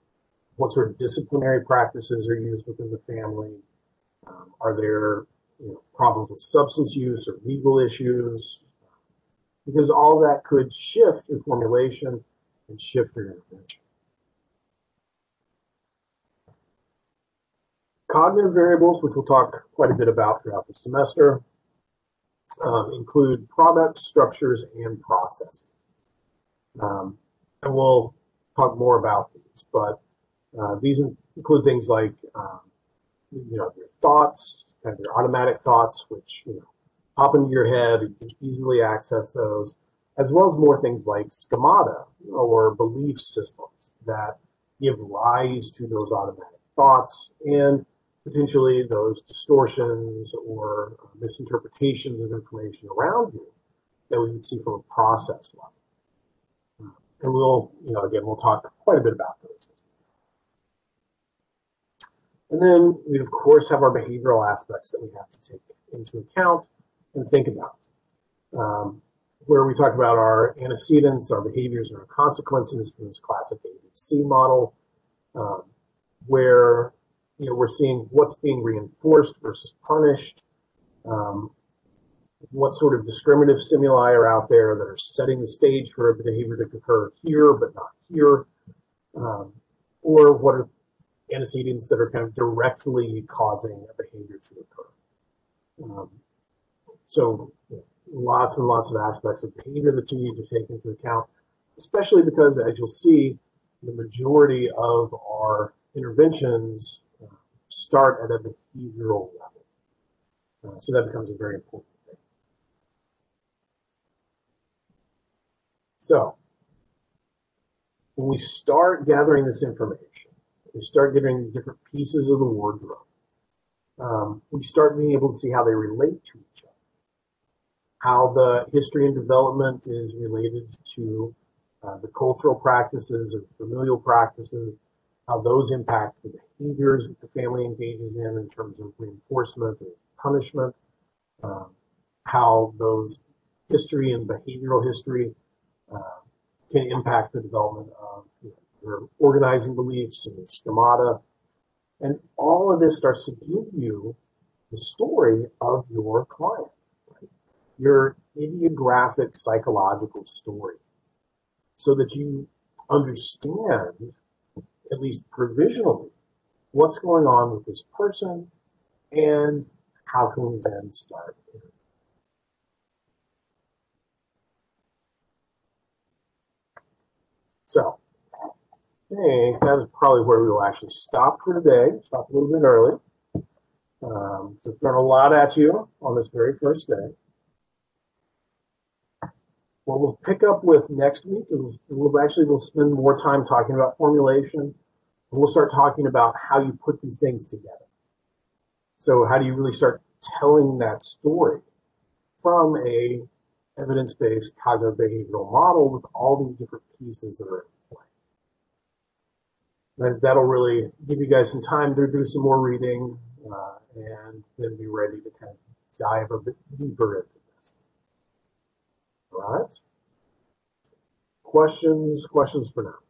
what sort of disciplinary practices are used within the family? Um, are there you know, problems with substance use or legal issues? Because all that could shift your formulation and shift your intervention. Cognitive variables, which we'll talk quite a bit about throughout the semester, um, include products, structures, and processes. Um, and we'll talk more about these, but uh, these include things like, um, you know, your thoughts, kind of your automatic thoughts, which, you know, pop into your head, you can easily access those, as well as more things like schemata or belief systems that give rise to those automatic thoughts and potentially those distortions or misinterpretations of information around you that we would see from a process level. And we'll, you know, again, we'll talk quite a bit about those. And then we, of course, have our behavioral aspects that we have to take into account and think about. Um, where we talk about our antecedents, our behaviors, and our consequences from this classic ABC model, um, where you know we're seeing what's being reinforced versus punished, um, what sort of discriminative stimuli are out there that are setting the stage for a behavior to occur here but not here, um, or what are antecedents that are kind of directly causing a behavior to occur. Um, so lots and lots of aspects of behavior that you need to take into account, especially because as you'll see, the majority of our interventions start at a behavioral level. Uh, so that becomes a very important thing. So, when we start gathering this information, we start getting these different pieces of the wardrobe. um, we start being able to see how they relate to each other, how the history and development is related to uh, the cultural practices or familial practices, how those impact the behaviors that the family engages in in terms of reinforcement or punishment, um, how those history and behavioral history uh, can impact the development of you know, their organizing beliefs and their schemata. And all of this starts to give you the story of your client, right? your idiographic psychological story, so that you understand, at least provisionally, what's going on with this person and how can we then start So, I think that is probably where we will actually stop for today. Stop a little bit early. Um, so, thrown a lot at you on this very first day. What we'll pick up with next week is we'll actually we'll spend more time talking about formulation. And we'll start talking about how you put these things together. So, how do you really start telling that story from a evidence-based cognitive behavioral model with all these different pieces that are in play. And that'll really give you guys some time to do some more reading uh, and then be ready to kind of dive a bit deeper into right. Questions? Questions for now?